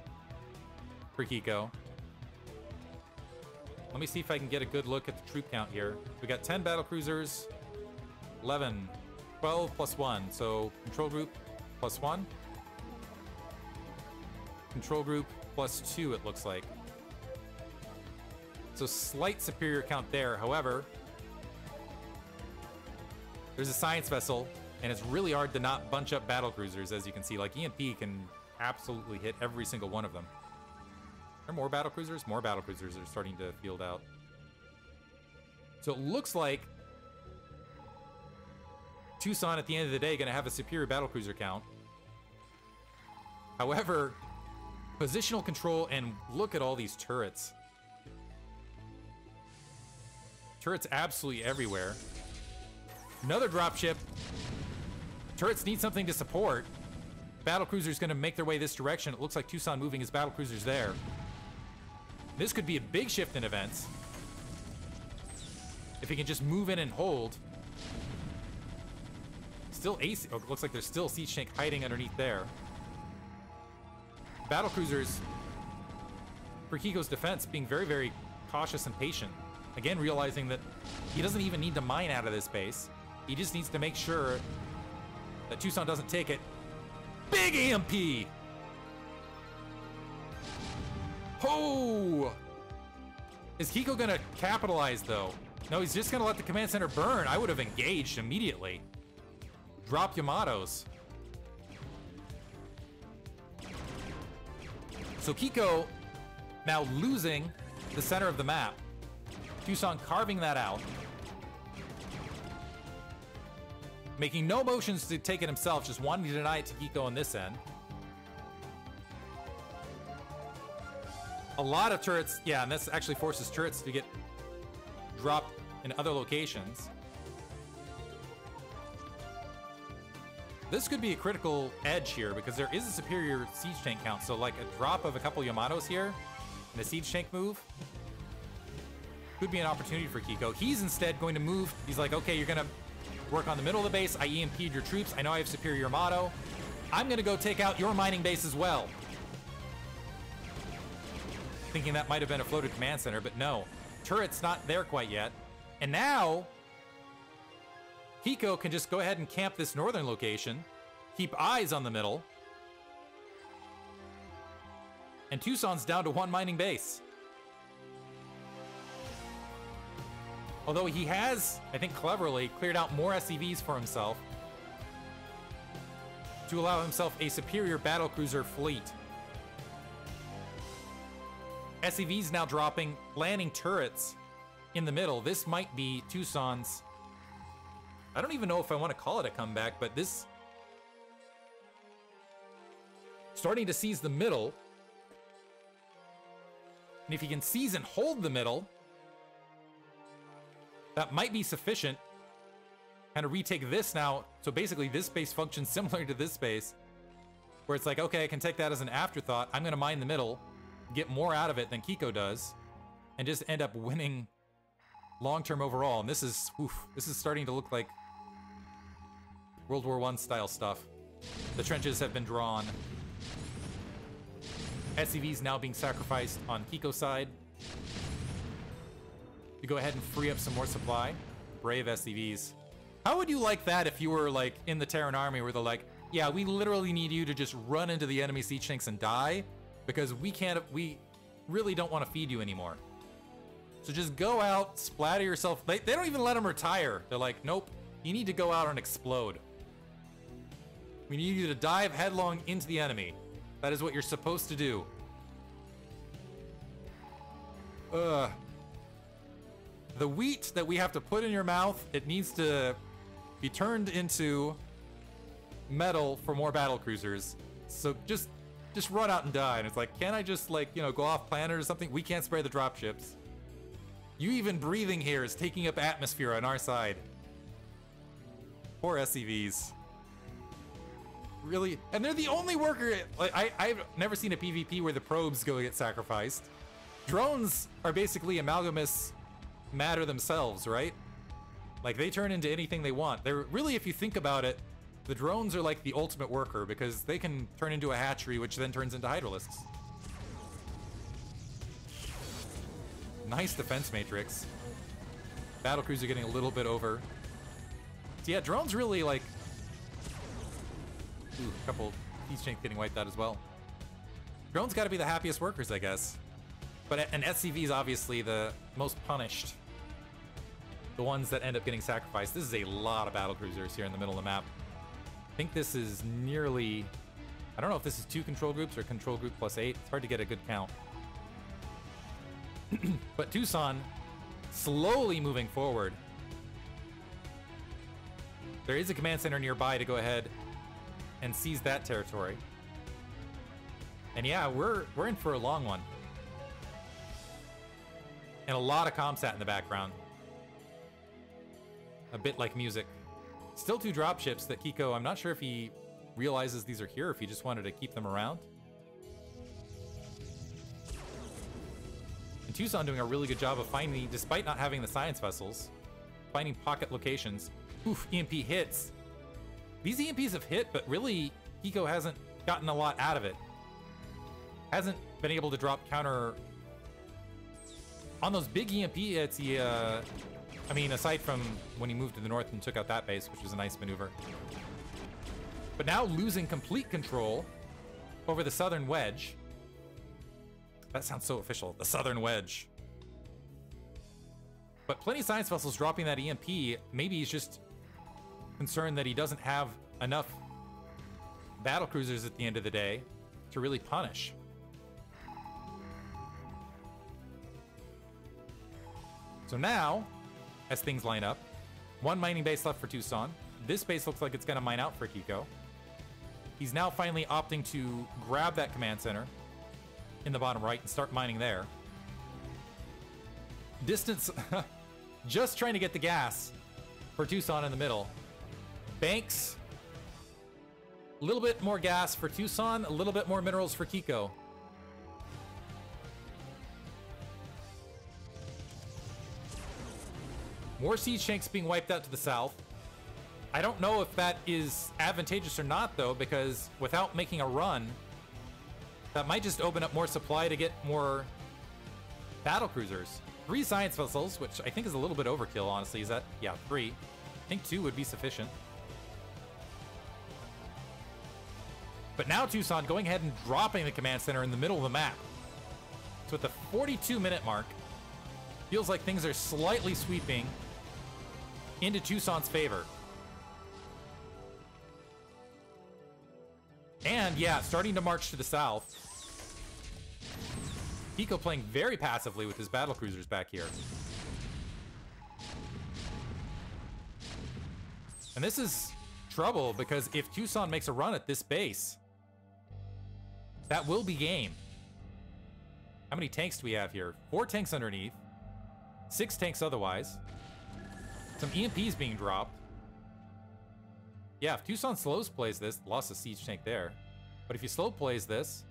for Kiko. Let me see if I can get a good look at the troop count here. We got 10 battle cruisers, 11, 12 plus 1. So control group plus 1. Control group plus 2, it looks like. So slight superior count there. However, there's a science vessel, and it's really hard to not bunch up battle cruisers, as you can see. Like, EMP can absolutely hit every single one of them. Are more battle cruisers? More battle cruisers are starting to field out. So it looks like Tucson, at the end of the day, going to have a superior battle cruiser count. However, positional control and look at all these turrets. Turrets absolutely everywhere. Another dropship. Turrets need something to support. Battle cruiser's going to make their way this direction. It looks like Tucson moving his battle cruisers there. This could be a big shift in events. If he can just move in and hold. Still AC. Oh, looks like there's still siege tank hiding underneath there. Battle cruisers, for Kiko's defense, being very, very cautious and patient. Again, realizing that he doesn't even need to mine out of this base. He just needs to make sure that Tucson doesn't take it. Big EMP! Oh! Is Kiko gonna capitalize, though? No, he's just gonna let the command center burn. I would have engaged immediately. Drop Yamatos. So Kiko now losing the center of the map. Tucson carving that out. Making no motions to take it himself, just wanting to deny it to Kiko on this end. A lot of turrets, yeah, and this actually forces turrets to get dropped in other locations. This could be a critical edge here because there is a superior siege tank count. So like a drop of a couple Yamatos here and a siege tank move could be an opportunity for Kiko. He's instead going to move. He's like, okay, you're going to work on the middle of the base. I EMP'd your troops. I know I have superior Yamato. I'm going to go take out your mining base as well. Thinking that might have been a floated command center, but no. Turret's not there quite yet. And now Kiko can just go ahead and camp this northern location, keep eyes on the middle, and Tucson's down to one mining base. Although he has, I think cleverly, cleared out more SCVs for himself to allow himself a superior battlecruiser fleet. SCVs now dropping, landing turrets in the middle. This might be Tucson's I don't even know if I want to call it a comeback, but this starting to seize the middle. And if he can seize and hold the middle, that might be sufficient. Kind of retake this now. So basically this space functions similar to this space. Where it's like, okay, I can take that as an afterthought. I'm going to mine the middle, get more out of it than Kiko does, and just end up winning long-term overall. And this is, oof, this is starting to look like World War I style stuff. The trenches have been drawn. SCVs now being sacrificed on Kiko's side. To go ahead and free up some more supply. Brave SCVs. How would you like that if you were like in the Terran army where they're like, yeah, we literally need you to just run into the enemy siege tanks and die because we can't, we really don't want to feed you anymore. So just go out, splatter yourself. They, they don't even let them retire. They're like, nope, you need to go out and explode. We need you to dive headlong into the enemy. That is what you're supposed to do. Ugh. The wheat that we have to put in your mouth, it needs to be turned into metal for more battle cruisers. So just just run out and die. And it's like, can I just like, you know, go off planet or something? We can't spray the dropships. You even breathing here is taking up atmosphere on our side. Poor SCVs really, and they're the only worker. Like I, I've never seen a PvP where the probes go get sacrificed. Drones are basically amalgamous matter themselves, right? Like they turn into anything they want. They're really, if you think about it, The drones are like the ultimate worker because they can turn into a hatchery, which then turns into Hydralisks. Nice defense matrix. Battle cruiser getting a little bit over. So yeah, drones really like. Ooh, a couple heat shank getting wiped out as well. Drones got to be the happiest workers, I guess. But an SCV is obviously the most punished. The ones that end up getting sacrificed. This is a lot of battle cruisers here in the middle of the map. I think this is nearly. I don't know if this is two control groups or control group plus eight. It's hard to get a good count. but Tucson slowly moving forward. There is a command center nearby to go ahead and seize that territory. And yeah, we're we're in for a long one. And a lot of comsat in the background. A bit like music. Still two dropships that Kiko, I'm not sure if he realizes these are here, if he just wanted to keep them around. And Tucson doing a really good job of finding, despite not having the science vessels, finding pocket locations. Oof, EMP hits. These EMPs have hit, but really, Kiko hasn't gotten a lot out of it. Hasn't been able to drop counter... On those big EMP hits, he, uh... I mean, aside from when he moved to the north and took out that base, which was a nice maneuver. But now losing complete control over the southern wedge. That sounds so official. The Southern Wedge. But plenty of science vessels dropping that EMP. Maybe he's just concerned that he doesn't have enough battle cruisers at the end of the day to really punish. So now, as things line up, one mining base left for Tucson. This base looks like it's going to mine out for Kiko. He's now finally opting to grab that command center in the bottom right and start mining there. Distance, just trying to get the gas for Tucson in the middle. Banks, a little bit more gas for Tucson, a little bit more minerals for Kiko. More siege tanks being wiped out to the south. I don't know if that is advantageous or not, though, because without making a run, that might just open up more supply to get more battle cruisers. Three science vessels, which I think is a little bit overkill, honestly. Is that? Yeah, three. I think two would be sufficient. But now Tucson going ahead and dropping the command center in the middle of the map. So at the 42 minute mark, feels like things are slightly sweeping into Tucson's favor. And yeah, starting to march to the south. Kiko playing very passively with his battle cruisers back here. And this is trouble because if Tucson makes a run at this base, that will be game. How many tanks do we have here? Four tanks underneath. Six tanks otherwise. Some EMPs being dropped. Yeah, if Tucson slows plays this, lost a siege tank there. But if he slow plays this,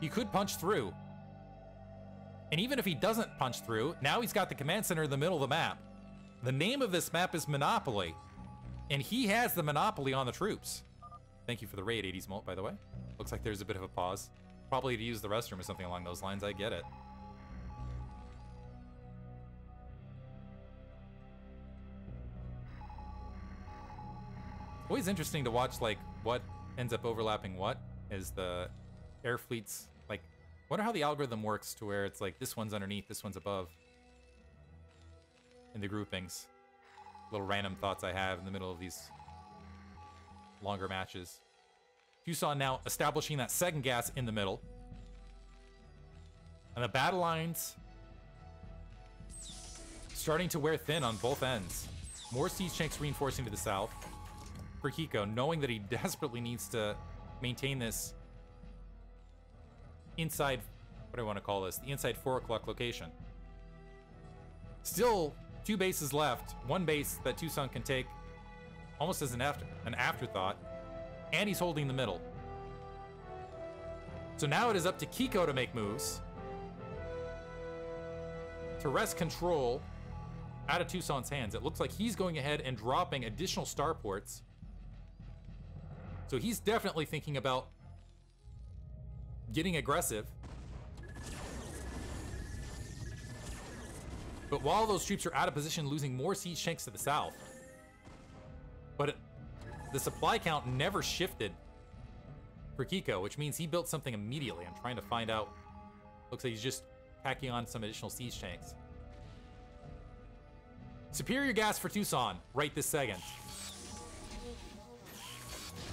he could punch through. And even if he doesn't punch through, now he's got the command center in the middle of the map. The name of this map is Monopoly. And he has the monopoly on the troops. Thank you for the raid, 80s Molt, by the way. Looks like there's a bit of a pause. Probably to use the restroom or something along those lines, I get it. Always interesting to watch, like, what ends up overlapping what is the air fleets. Like, wonder how the algorithm works to where it's like this one's underneath, this one's above. In the groupings. Little random thoughts I have in the middle of these longer matches. Tucson now establishing that second gas in the middle. And the battle lines starting to wear thin on both ends. More siege tanks reinforcing to the south for Kiko, knowing that he desperately needs to maintain this inside, what do I want to call this? The inside 4 o'clock location. Still two bases left. One base that Tucson can take almost as an, after, an afterthought. And he's holding the middle. So now it is up to Kiko to make moves. To wrest control out of Tucson's hands. It looks like he's going ahead and dropping additional starports So he's definitely thinking about getting aggressive. But while those troops are out of position, losing more siege tanks to the south. But the supply count never shifted for Kiko, which means he built something immediately. I'm trying to find out. Looks like he's just packing on some additional siege tanks. Superior gas for Tucson, right this second.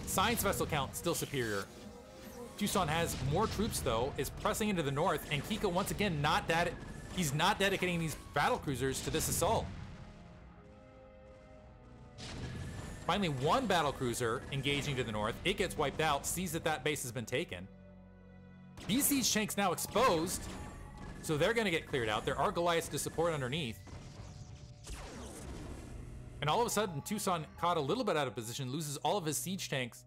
Science vessel count, still superior. Tucson has more troops, though, is pressing into the north, and Kiko, once again, not that he's not dedicating these battle cruisers to this assault. Finally, one battle cruiser engaging to the north. It gets wiped out, sees that that base has been taken. Siege tanks now exposed, so they're going to get cleared out. There are Goliaths to support underneath. And all of a sudden, Tucson caught a little bit out of position, loses all of his siege tanks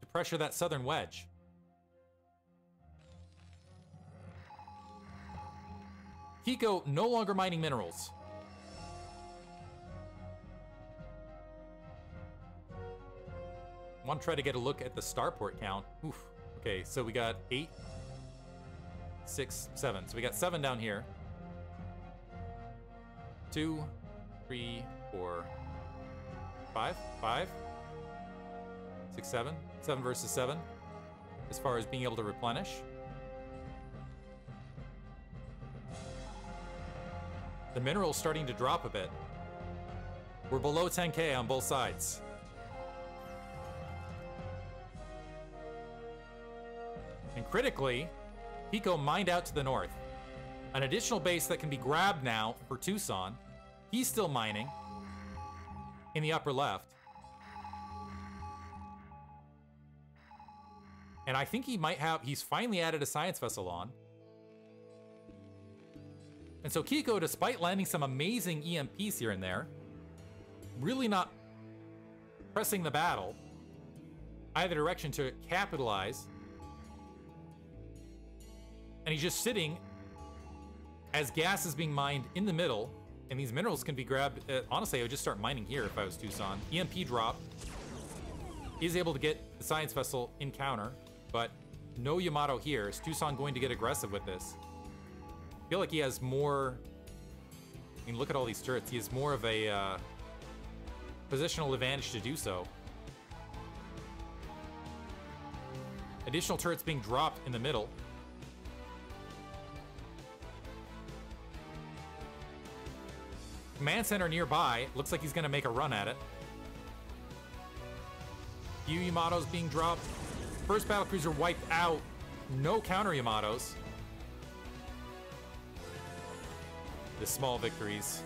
to pressure that southern wedge. Kiko no longer mining minerals. Want to try to get a look at the starport count. Oof. Okay, so we got eight, six, seven. So we got seven down here. Two, three, four, five, five, six, seven. Seven versus seven as far as being able to replenish. The mineral's starting to drop a bit. We're below 10k on both sides. And critically, Kiko mined out to the north. An additional base that can be grabbed now for Tucson. He's still mining in the upper left. And I think he might have, he's finally added a science vessel on. And so Kiko, despite landing some amazing EMPs here and there, really not pressing the battle either direction to capitalize. And he's just sitting as gas is being mined in the middle, and these minerals can be grabbed. Uh, honestly, I would just start mining here if I was Tucson. EMP drop. He's able to get the science vessel in counter, but no Yamato here. Is Tucson going to get aggressive with this? I feel like he has more... I mean, look at all these turrets. He has more of a uh, positional advantage to do so. Additional turrets being dropped in the middle. Command center nearby. Looks like he's going to make a run at it. Few Yamatos being dropped. First battlecruiser wiped out. No counter Yamatos. the small victories.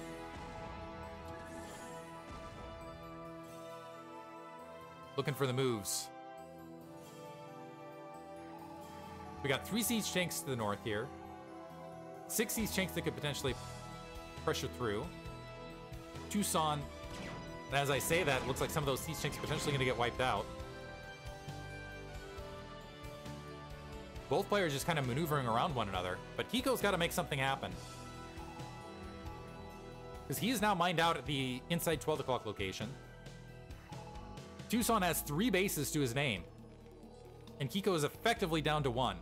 Looking for the moves. We got three siege tanks to the north here. Six siege tanks that could potentially pressure through. Tucson, as I say that, looks like some of those sea are potentially going to get wiped out. Both players just kind of maneuvering around one another, but Kiko's got to make something happen. Because he is now mined out at the inside 12 o'clock location. Tucson has three bases to his name. And Kiko is effectively down to one.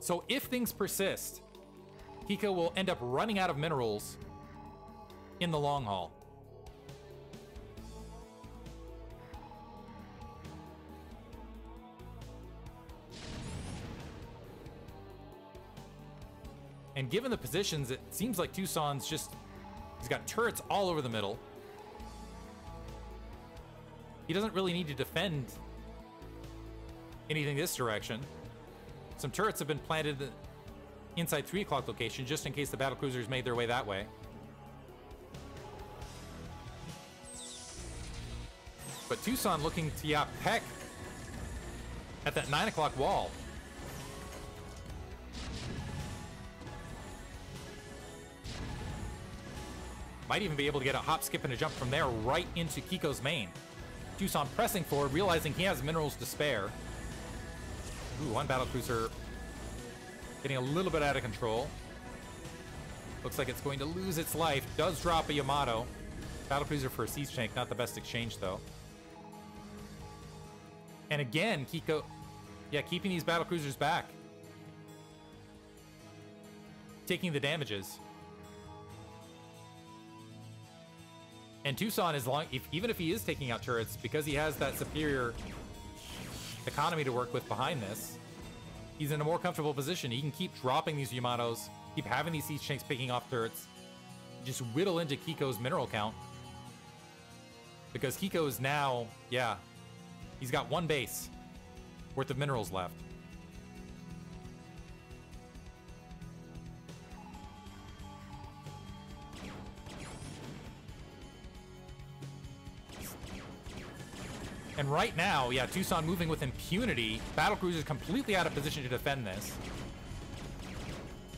So if things persist, Kiko will end up running out of minerals in the long haul. And given the positions, it seems like Tucson's just... He's got turrets all over the middle. He doesn't really need to defend anything this direction. Some turrets have been planted inside 3 o'clock location just in case the battle cruisers made their way that way. But Tucson looking to yeah, peck at that 9 o'clock wall. Might even be able to get a hop, skip, and a jump from there right into Kiko's main. Tucson pressing forward, realizing he has minerals to spare. Ooh, one battlecruiser getting a little bit out of control. Looks like it's going to lose its life. Does drop a Yamato. Battlecruiser for a siege tank, not the best exchange though. And again, Kiko, yeah, keeping these battle cruisers back. Taking the damages. And Tucson is long, if, even if he is taking out turrets, because he has that superior economy to work with behind this, he's in a more comfortable position. He can keep dropping these Yamatos, keep having these siege tanks picking off turrets, just whittle into Kiko's mineral count. Because Kiko is now, yeah, he's got one base worth of minerals left. And right now, yeah, Tucson moving with impunity. Battlecruiser is completely out of position to defend this.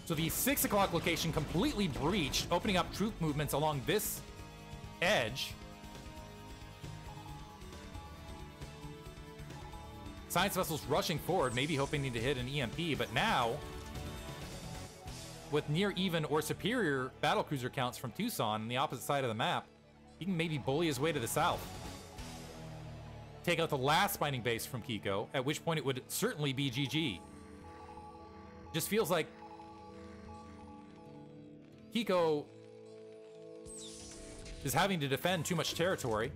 So the 6 o'clock location completely breached, opening up troop movements along this edge. Science vessels rushing forward, maybe hoping to hit an EMP, but now, with near even or superior battlecruiser counts from Tucson on the opposite side of the map, he can maybe bully his way to the south. Take out the last mining base from Kiko, at which point it would certainly be GG. Just feels like Kiko is having to defend too much territory.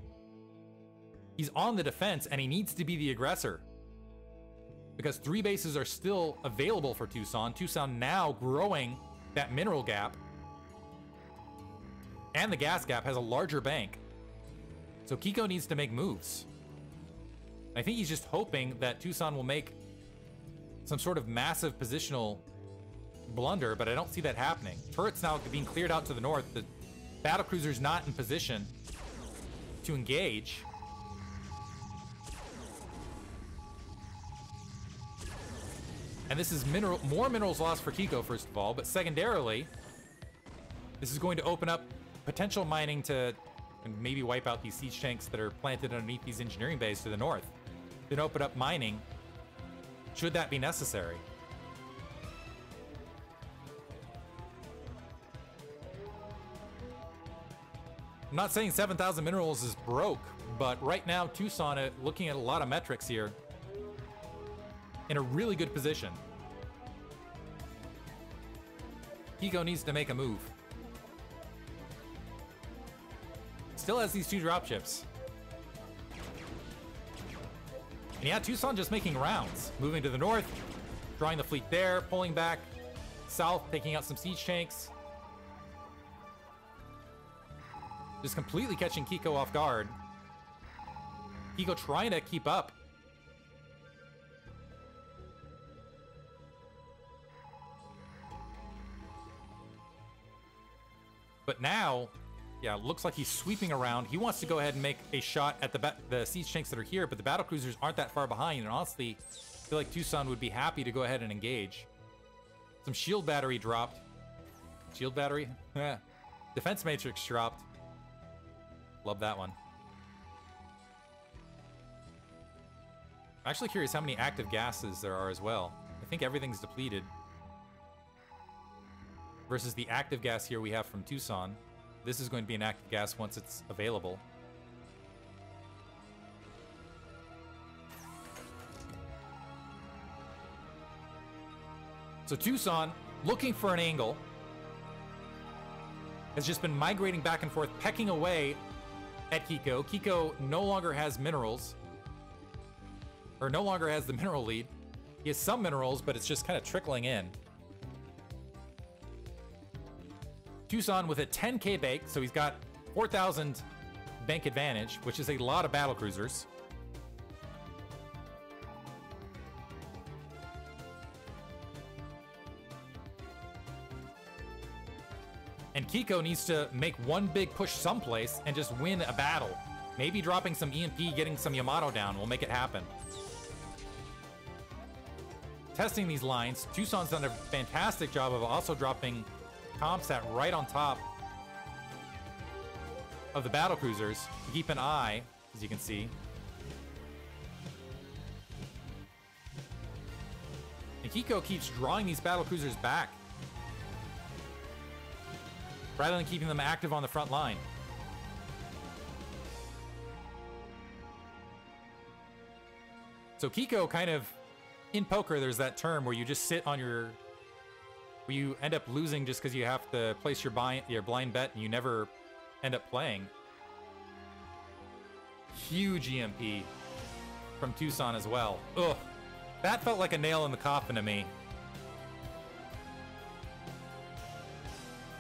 He's on the defense and he needs to be the aggressor because three bases are still available for Tucson. Tucson now growing that mineral gap. And the gas gap has a larger bank. So Kiko needs to make moves. I think he's just hoping that Tucson will make some sort of massive positional blunder, but I don't see that happening. Turrets now being cleared out to the north. The battlecruiser's not in position to engage. And this is mineral more minerals lost for Kiko, first of all, but secondarily, this is going to open up potential mining to maybe wipe out these siege tanks that are planted underneath these engineering bays to the north. Then open up mining, should that be necessary. I'm not saying 7,000 minerals is broke, but right now Tucson, uh, looking at a lot of metrics here, in a really good position. Kiko needs to make a move. Still has these two dropships. And yeah, Tucson just making rounds. Moving to the north, drawing the fleet there, pulling back south, taking out some siege tanks. Just completely catching Kiko off guard. Kiko trying to keep up. But now, yeah, looks like he's sweeping around. He wants to go ahead and make a shot at the the siege tanks that are here, but the battle cruisers aren't that far behind. And honestly, I feel like Tucson would be happy to go ahead and engage. Some shield battery dropped. Shield battery? Yeah. Defense matrix dropped. Love that one. I'm actually curious how many active gases there are as well. I think everything's depleted versus the active gas here we have from Tucson. This is going to be an active gas once it's available. So Tucson, looking for an angle, has just been migrating back and forth, pecking away at Kiko. Kiko no longer has minerals, or no longer has the mineral lead. He has some minerals, but it's just kind of trickling in. Tucson with a 10k bank, so he's got 4,000 bank advantage, which is a lot of battle cruisers. And Kiko needs to make one big push someplace and just win a battle. Maybe dropping some EMP, getting some Yamato down will make it happen. Testing these lines, Tucson's done a fantastic job of also dropping ComSat right on top of the battle cruisers keep an eye, as you can see. And Kiko keeps drawing these battle cruisers back rather than keeping them active on the front line. So Kiko kind of, in poker, there's that term where you just sit on your, you end up losing just because you have to place your, buy, your blind bet and you never end up playing. Huge EMP from Tucson as well. Ugh. That felt like a nail in the coffin to me.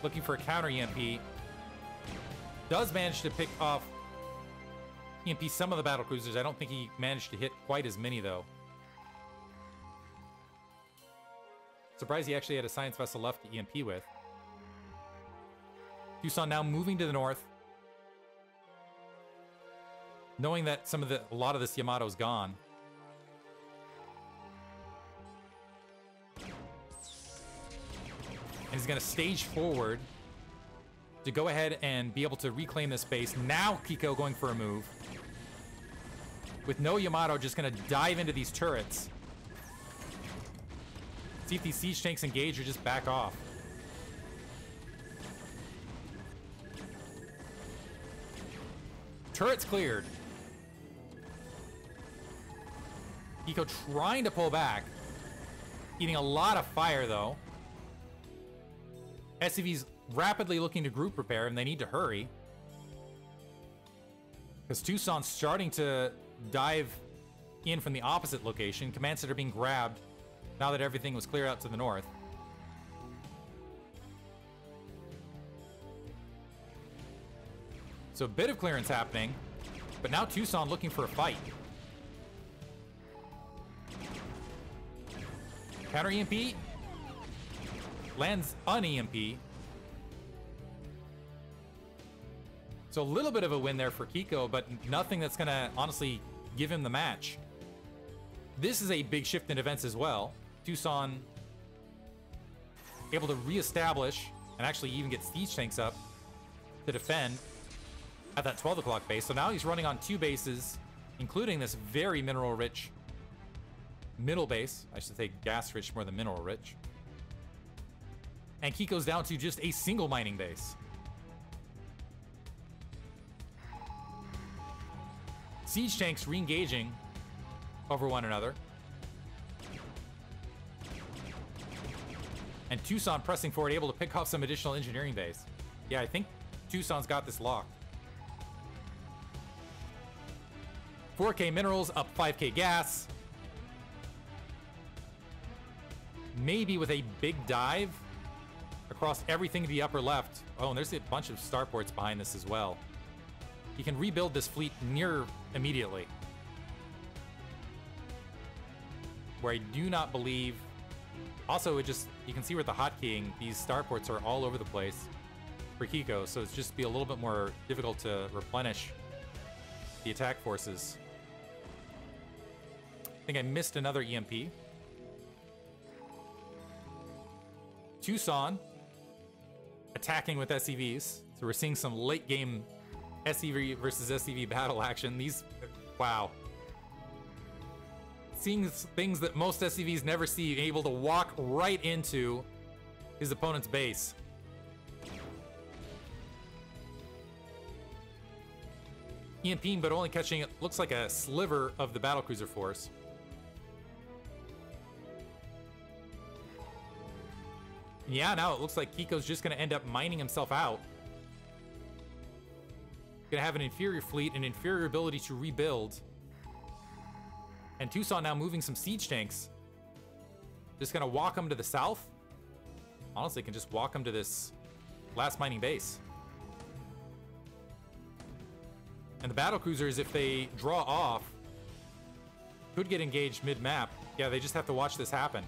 Looking for a counter EMP. Does manage to pick off EMP some of the battle cruisers. I don't think he managed to hit quite as many, though. Surprised he actually had a science vessel left to EMP with. Tucson now moving to the north. Knowing that some of the a lot of this Yamato's gone. And he's gonna stage forward to go ahead and be able to reclaim this base. Now Kiko going for a move. With no Yamato just gonna dive into these turrets. See if these siege tanks engage or just back off. Turrets cleared. Kiko trying to pull back. Eating a lot of fire, though. SCV's rapidly looking to group repair, and they need to hurry. Because Tucson's starting to dive in from the opposite location. Command center being grabbed now that everything was clear out to the north. So a bit of clearance happening, but now Tucson looking for a fight. Counter EMP lands on EMP. So a little bit of a win there for Kiko, but nothing that's going to honestly give him the match. This is a big shift in events as well. Tucson able to reestablish and actually even get siege tanks up to defend at that 12 o'clock base. So now he's running on two bases, including this very mineral rich middle base. I should say gas rich more than mineral rich. And Kiko's down to just a single mining base. Siege tanks re-engaging over one another. And Tucson pressing forward, able to pick off some additional engineering base. Yeah, I think Tucson's got this locked. 4k minerals, up 5k gas. Maybe with a big dive across everything to the upper left. Oh, and there's a bunch of starports behind this as well. He can rebuild this fleet near immediately. Where I do not believe... Also, it just... You can see with the hotkeying, these starports are all over the place for Kiko, so it's just be a little bit more difficult to replenish the attack forces. I think I missed another EMP. Tucson attacking with SCVs. So we're seeing some late game SCV versus SCV battle action. These, wow. Seeing things that most SCVs never see, able to walk right into his opponent's base. EMP, but only catching it looks like a sliver of the battlecruiser force. Yeah, now it looks like Kiko's just going to end up mining himself out. Going to have an inferior fleet, an inferior ability to rebuild. And Tucson now moving some siege tanks. Just to walk them to the south. Honestly, can just walk them to this last mining base. And the battle cruisers, if they draw off, could get engaged mid-map. Yeah, they just have to watch this happen.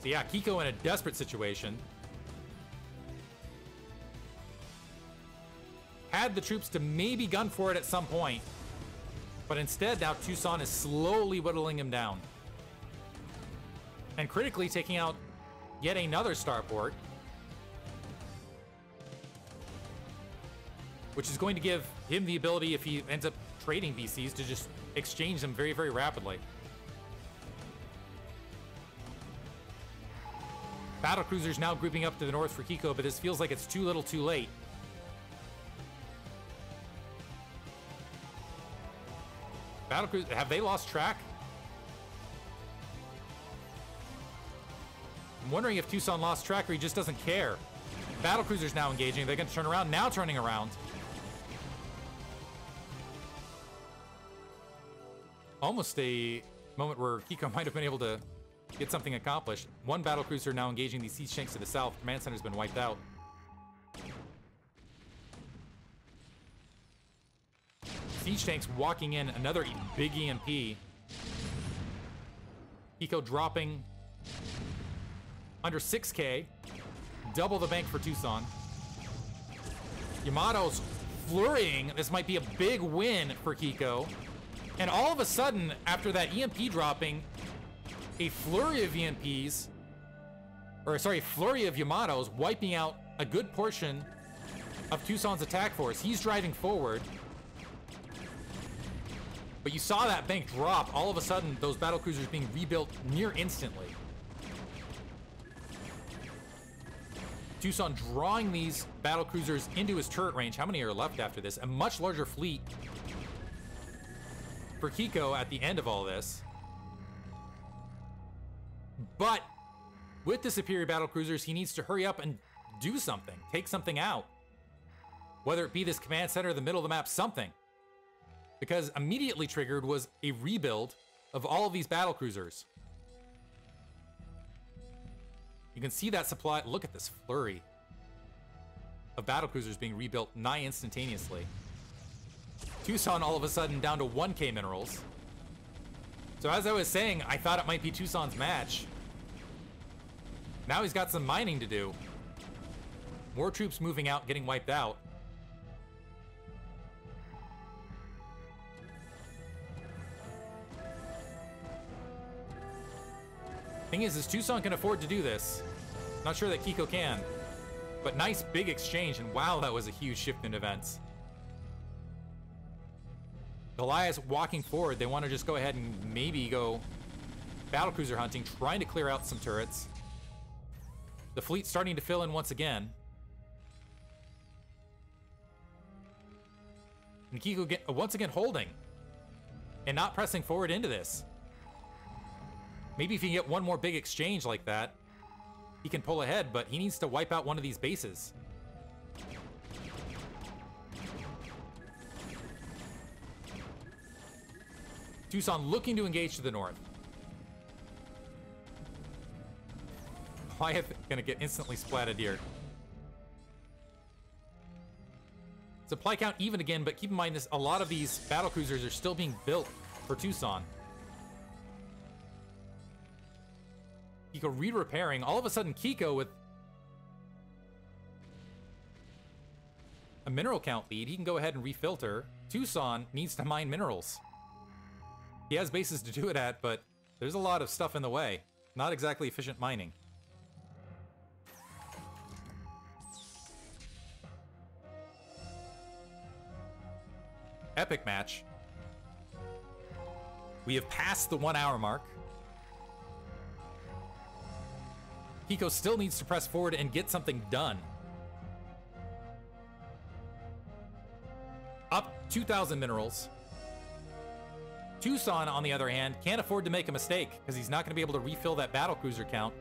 So yeah, Kiko in a desperate situation. Had the troops to maybe gun for it at some point. But instead, now Tucson is slowly whittling him down. And critically taking out yet another starport. Which is going to give him the ability, if he ends up trading BCs, to just exchange them very, very rapidly. Battle cruisers now grouping up to the north for Kiko, but this feels like it's too little too late. Have they lost track? I'm wondering if Tucson lost track or he just doesn't care. Battlecruiser's now engaging. They're going to turn around. Now turning around. Almost a moment where Kiko might have been able to get something accomplished. One battlecruiser now engaging the siege tanks to the south. Command center's been wiped out. Siege tanks walking in. Another big EMP. Kiko dropping under 6k. Double the bank for Tucson. Yamato's flurrying. This might be a big win for Kiko. And all of a sudden, after that EMP dropping, a flurry of EMPs, or sorry, flurry of Yamatos wiping out a good portion of Tucson's attack force. He's driving forward. But you saw that bank drop. All of a sudden, those battle cruisers being rebuilt near instantly. Tucson drawing these battle cruisers into his turret range. How many are left after this? A much larger fleet for Kiko at the end of all this. But with the superior battle cruisers, he needs to hurry up and do something, take something out. Whether it be this command center, the middle of the map, something. Because immediately triggered was a rebuild of all of these battle cruisers. You can see that supply. Look at this flurry of battle cruisers being rebuilt nigh instantaneously. Tucson all of a sudden down to 1k minerals. So as I was saying, I thought it might be Tucson's match. Now he's got some mining to do. More troops moving out, getting wiped out. Thing is, is Tucson can afford to do this. Not sure that Kiko can. But nice big exchange, and wow, that was a huge shift in events. Goliath walking forward, they want to just go ahead and maybe go battlecruiser hunting, trying to clear out some turrets. The fleet starting to fill in once again. And Kiko get, once again holding and not pressing forward into this. Maybe if he can get one more big exchange like that, he can pull ahead, but he needs to wipe out one of these bases. Tucson looking to engage to the north. Goliath gonna get instantly splatted here. Supply count even again, but keep in mind this, a lot of these battle cruisers are still being built for Tucson. Kiko re-repairing. All of a sudden, Kiko with a mineral count lead, he can go ahead and refilter. Tucson needs to mine minerals. He has bases to do it at, but there's a lot of stuff in the way. Not exactly efficient mining. Epic match. We have passed the one hour mark. Kiko still needs to press forward and get something done. Up 2,000 minerals. Tucson, on the other hand, can't afford to make a mistake because he's not going to be able to refill that battle cruiser count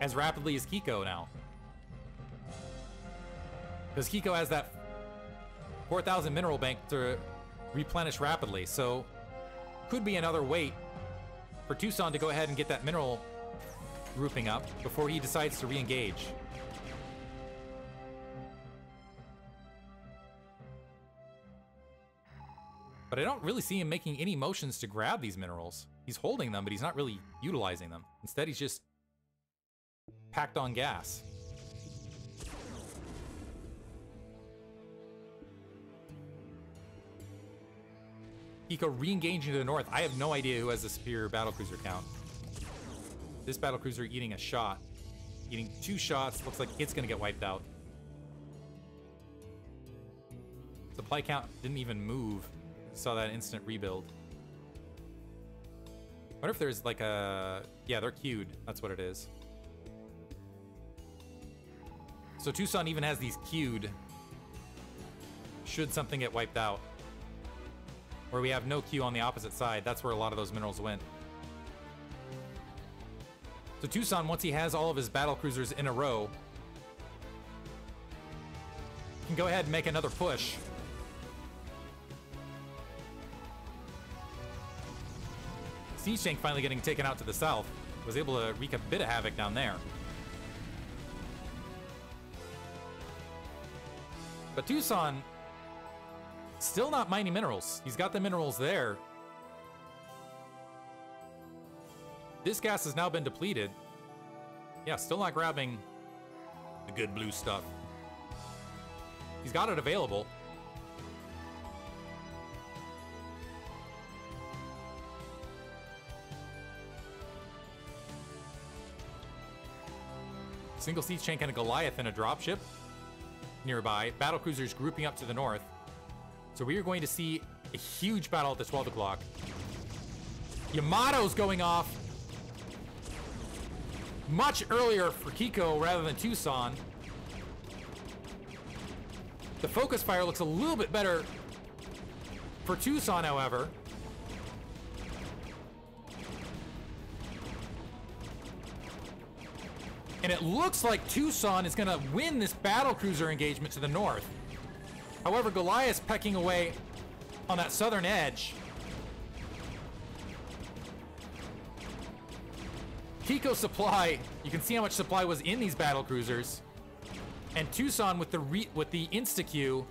as rapidly as Kiko now. Because Kiko has that 4,000 mineral bank to replenish rapidly, so could be another wait for Tucson to go ahead and get that mineral grouping up before he decides to re-engage. But I don't really see him making any motions to grab these minerals. He's holding them, but he's not really utilizing them. Instead, he's just packed on gas. Kiko re-engaging to the north. I have no idea who has the superior battlecruiser count. This battlecruiser eating a shot. Eating two shots. Looks like it's going to get wiped out. Supply count didn't even move. Saw that instant rebuild. wonder if there's like a... Yeah, they're queued. That's what it is. So Tucson even has these queued should something get wiped out. where we have no Q on the opposite side. That's where a lot of those minerals went. So Tucson, once he has all of his battle cruisers in a row, can go ahead and make another push. Siege Tank finally getting taken out to the south. Was able to wreak a bit of havoc down there. But Tucson, still not mining minerals. He's got the minerals there. This gas has now been depleted. Yeah, still not grabbing the good blue stuff. He's got it available. Single siege tank and a Goliath and a dropship nearby. Battle cruisers grouping up to the north. So we are going to see a huge battle at the 12 o'clock. Yamato's going off much earlier for Kiko rather than Tucson. The focus fire looks a little bit better for Tucson, however. And it looks like Tucson is going to win this battle cruiser engagement to the north. However, Goliath pecking away on that southern edge. Kiko supply, you can see how much supply was in these battle cruisers. And Tucson with the re with the insta queue,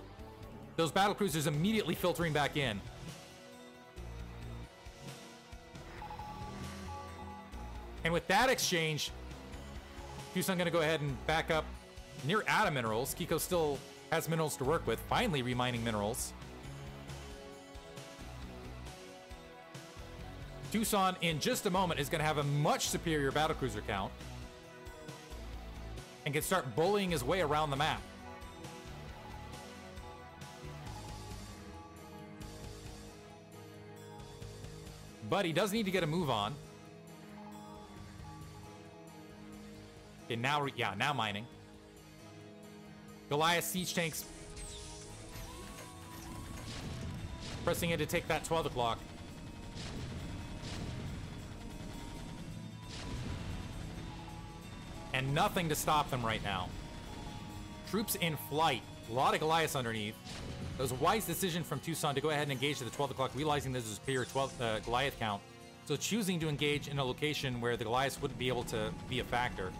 those battle cruisers immediately filtering back in. And with that exchange, Tucson gonna go ahead and back up near out of minerals. Kiko still has minerals to work with, finally remining minerals. Tucson, in just a moment, is going to have a much superior battlecruiser count and can start bullying his way around the map. But he does need to get a move on. Okay, now, yeah, now mining. Goliath siege tanks pressing in to take that 12 o'clock. And nothing to stop them right now. Troops in flight. A lot of Goliaths underneath. It was a wise decision from Tucson to go ahead and engage at the 12 o'clock, realizing there's a superior 12 uh, Goliath count. So choosing to engage in a location where the Goliaths wouldn't be able to be a factor.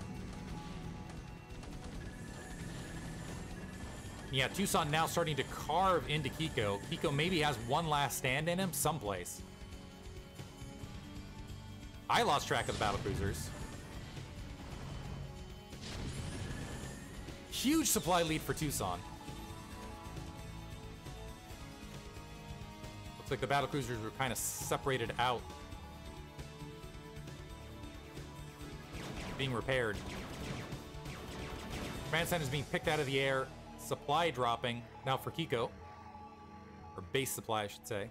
Yeah, Tucson now starting to carve into Kiko. Kiko maybe has one last stand in him someplace. I lost track of the battle cruisers. Huge supply lead for Tucson. Looks like the battle cruisers were kind of separated out. Being repaired. Grandstand is being picked out of the air. Supply dropping now for Kiko. Or base supply, I should say.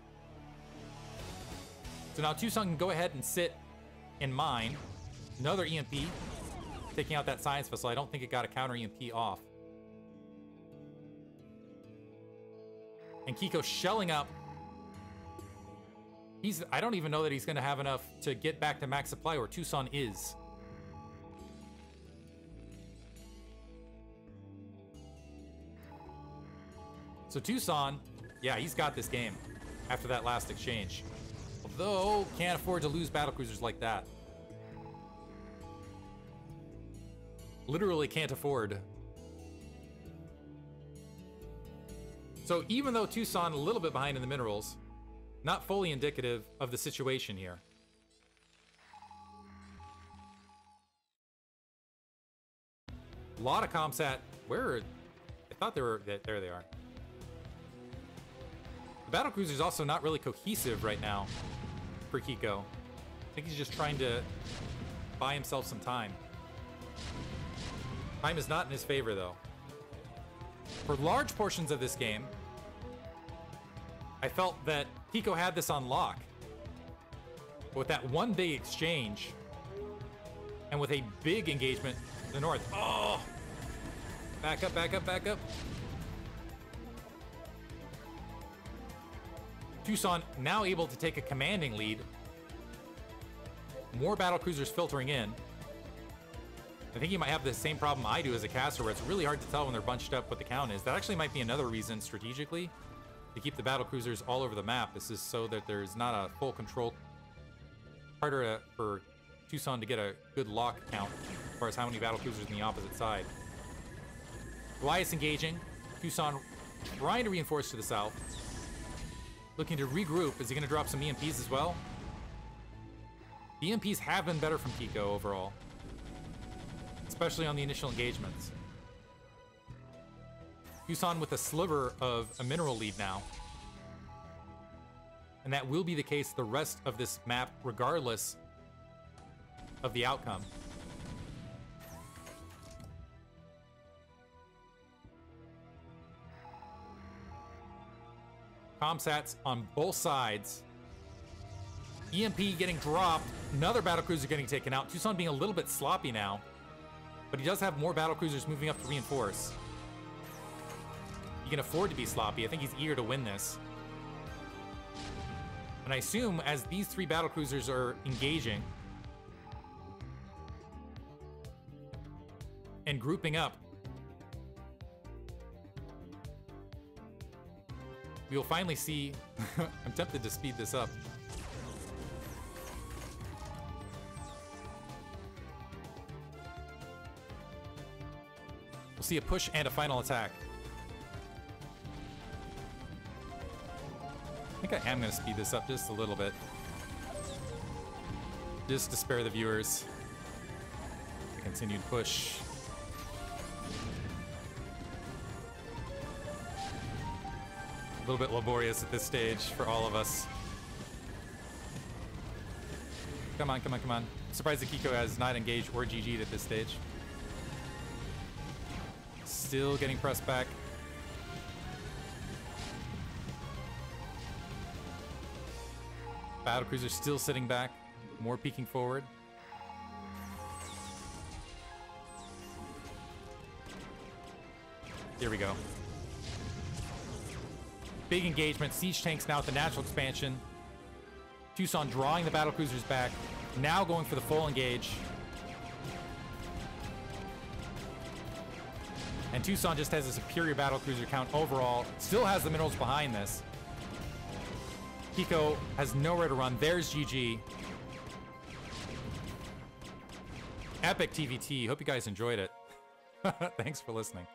So now Tucson can go ahead and sit in mine. Another EMP taking out that science vessel. I don't think it got a counter EMP off. And Kiko shelling up. He's I don't even know that he's gonna have enough to get back to max supply where Tucson is. So Tucson, yeah, he's got this game after that last exchange. Although, can't afford to lose battlecruisers like that. Literally can't afford. So even though Tucson a little bit behind in the minerals, not fully indicative of the situation here. A lot of comsat. Where are, I thought they were, there they are. The battle cruiser is also not really cohesive right now for Kiko. I think he's just trying to buy himself some time. Time is not in his favor, though. For large portions of this game, I felt that Kiko had this on lock. But with that one big exchange, and with a big engagement to the north. Oh! Back up, back up, back up. Tucson now able to take a commanding lead. More battle cruisers filtering in. I think you might have the same problem I do as a caster, where it's really hard to tell when they're bunched up what the count is. That actually might be another reason strategically to keep the battle cruisers all over the map. This is so that there's not a full control. Harder to, for Tucson to get a good lock count as far as how many battle cruisers in the opposite side. Goliath engaging. Tucson trying to reinforce to the south. Looking to regroup. Is he going to drop some EMPs as well? The EMPs have been better from Kiko overall. Especially on the initial engagements. Tucson with a sliver of a mineral lead now. And that will be the case the rest of this map, regardless of the outcome. Comsats on both sides. EMP getting dropped. Another battlecruiser getting taken out. Tucson being a little bit sloppy now. But he does have more battlecruisers moving up to reinforce. He can afford to be sloppy. I think he's eager to win this. And I assume as these three battlecruisers are engaging and grouping up, we will finally see... I'm tempted to speed this up. See a push and a final attack. I think I am going to speed this up just a little bit. Just to spare the viewers. The continued push. A little bit laborious at this stage for all of us. Come on, come on, come on. Surprised that Kiko has not engaged or GG'd at this stage. Still getting pressed back. Battlecruiser still sitting back. More peeking forward. Here we go. Big engagement. Siege tanks now at the natural expansion. Tucson drawing the battlecruisers back. Now going for the full engage. And Tucson just has a superior battlecruiser count overall. Still has the minerals behind this. Kiko has nowhere to run. There's GG. Epic TVT. Hope you guys enjoyed it. Thanks for listening.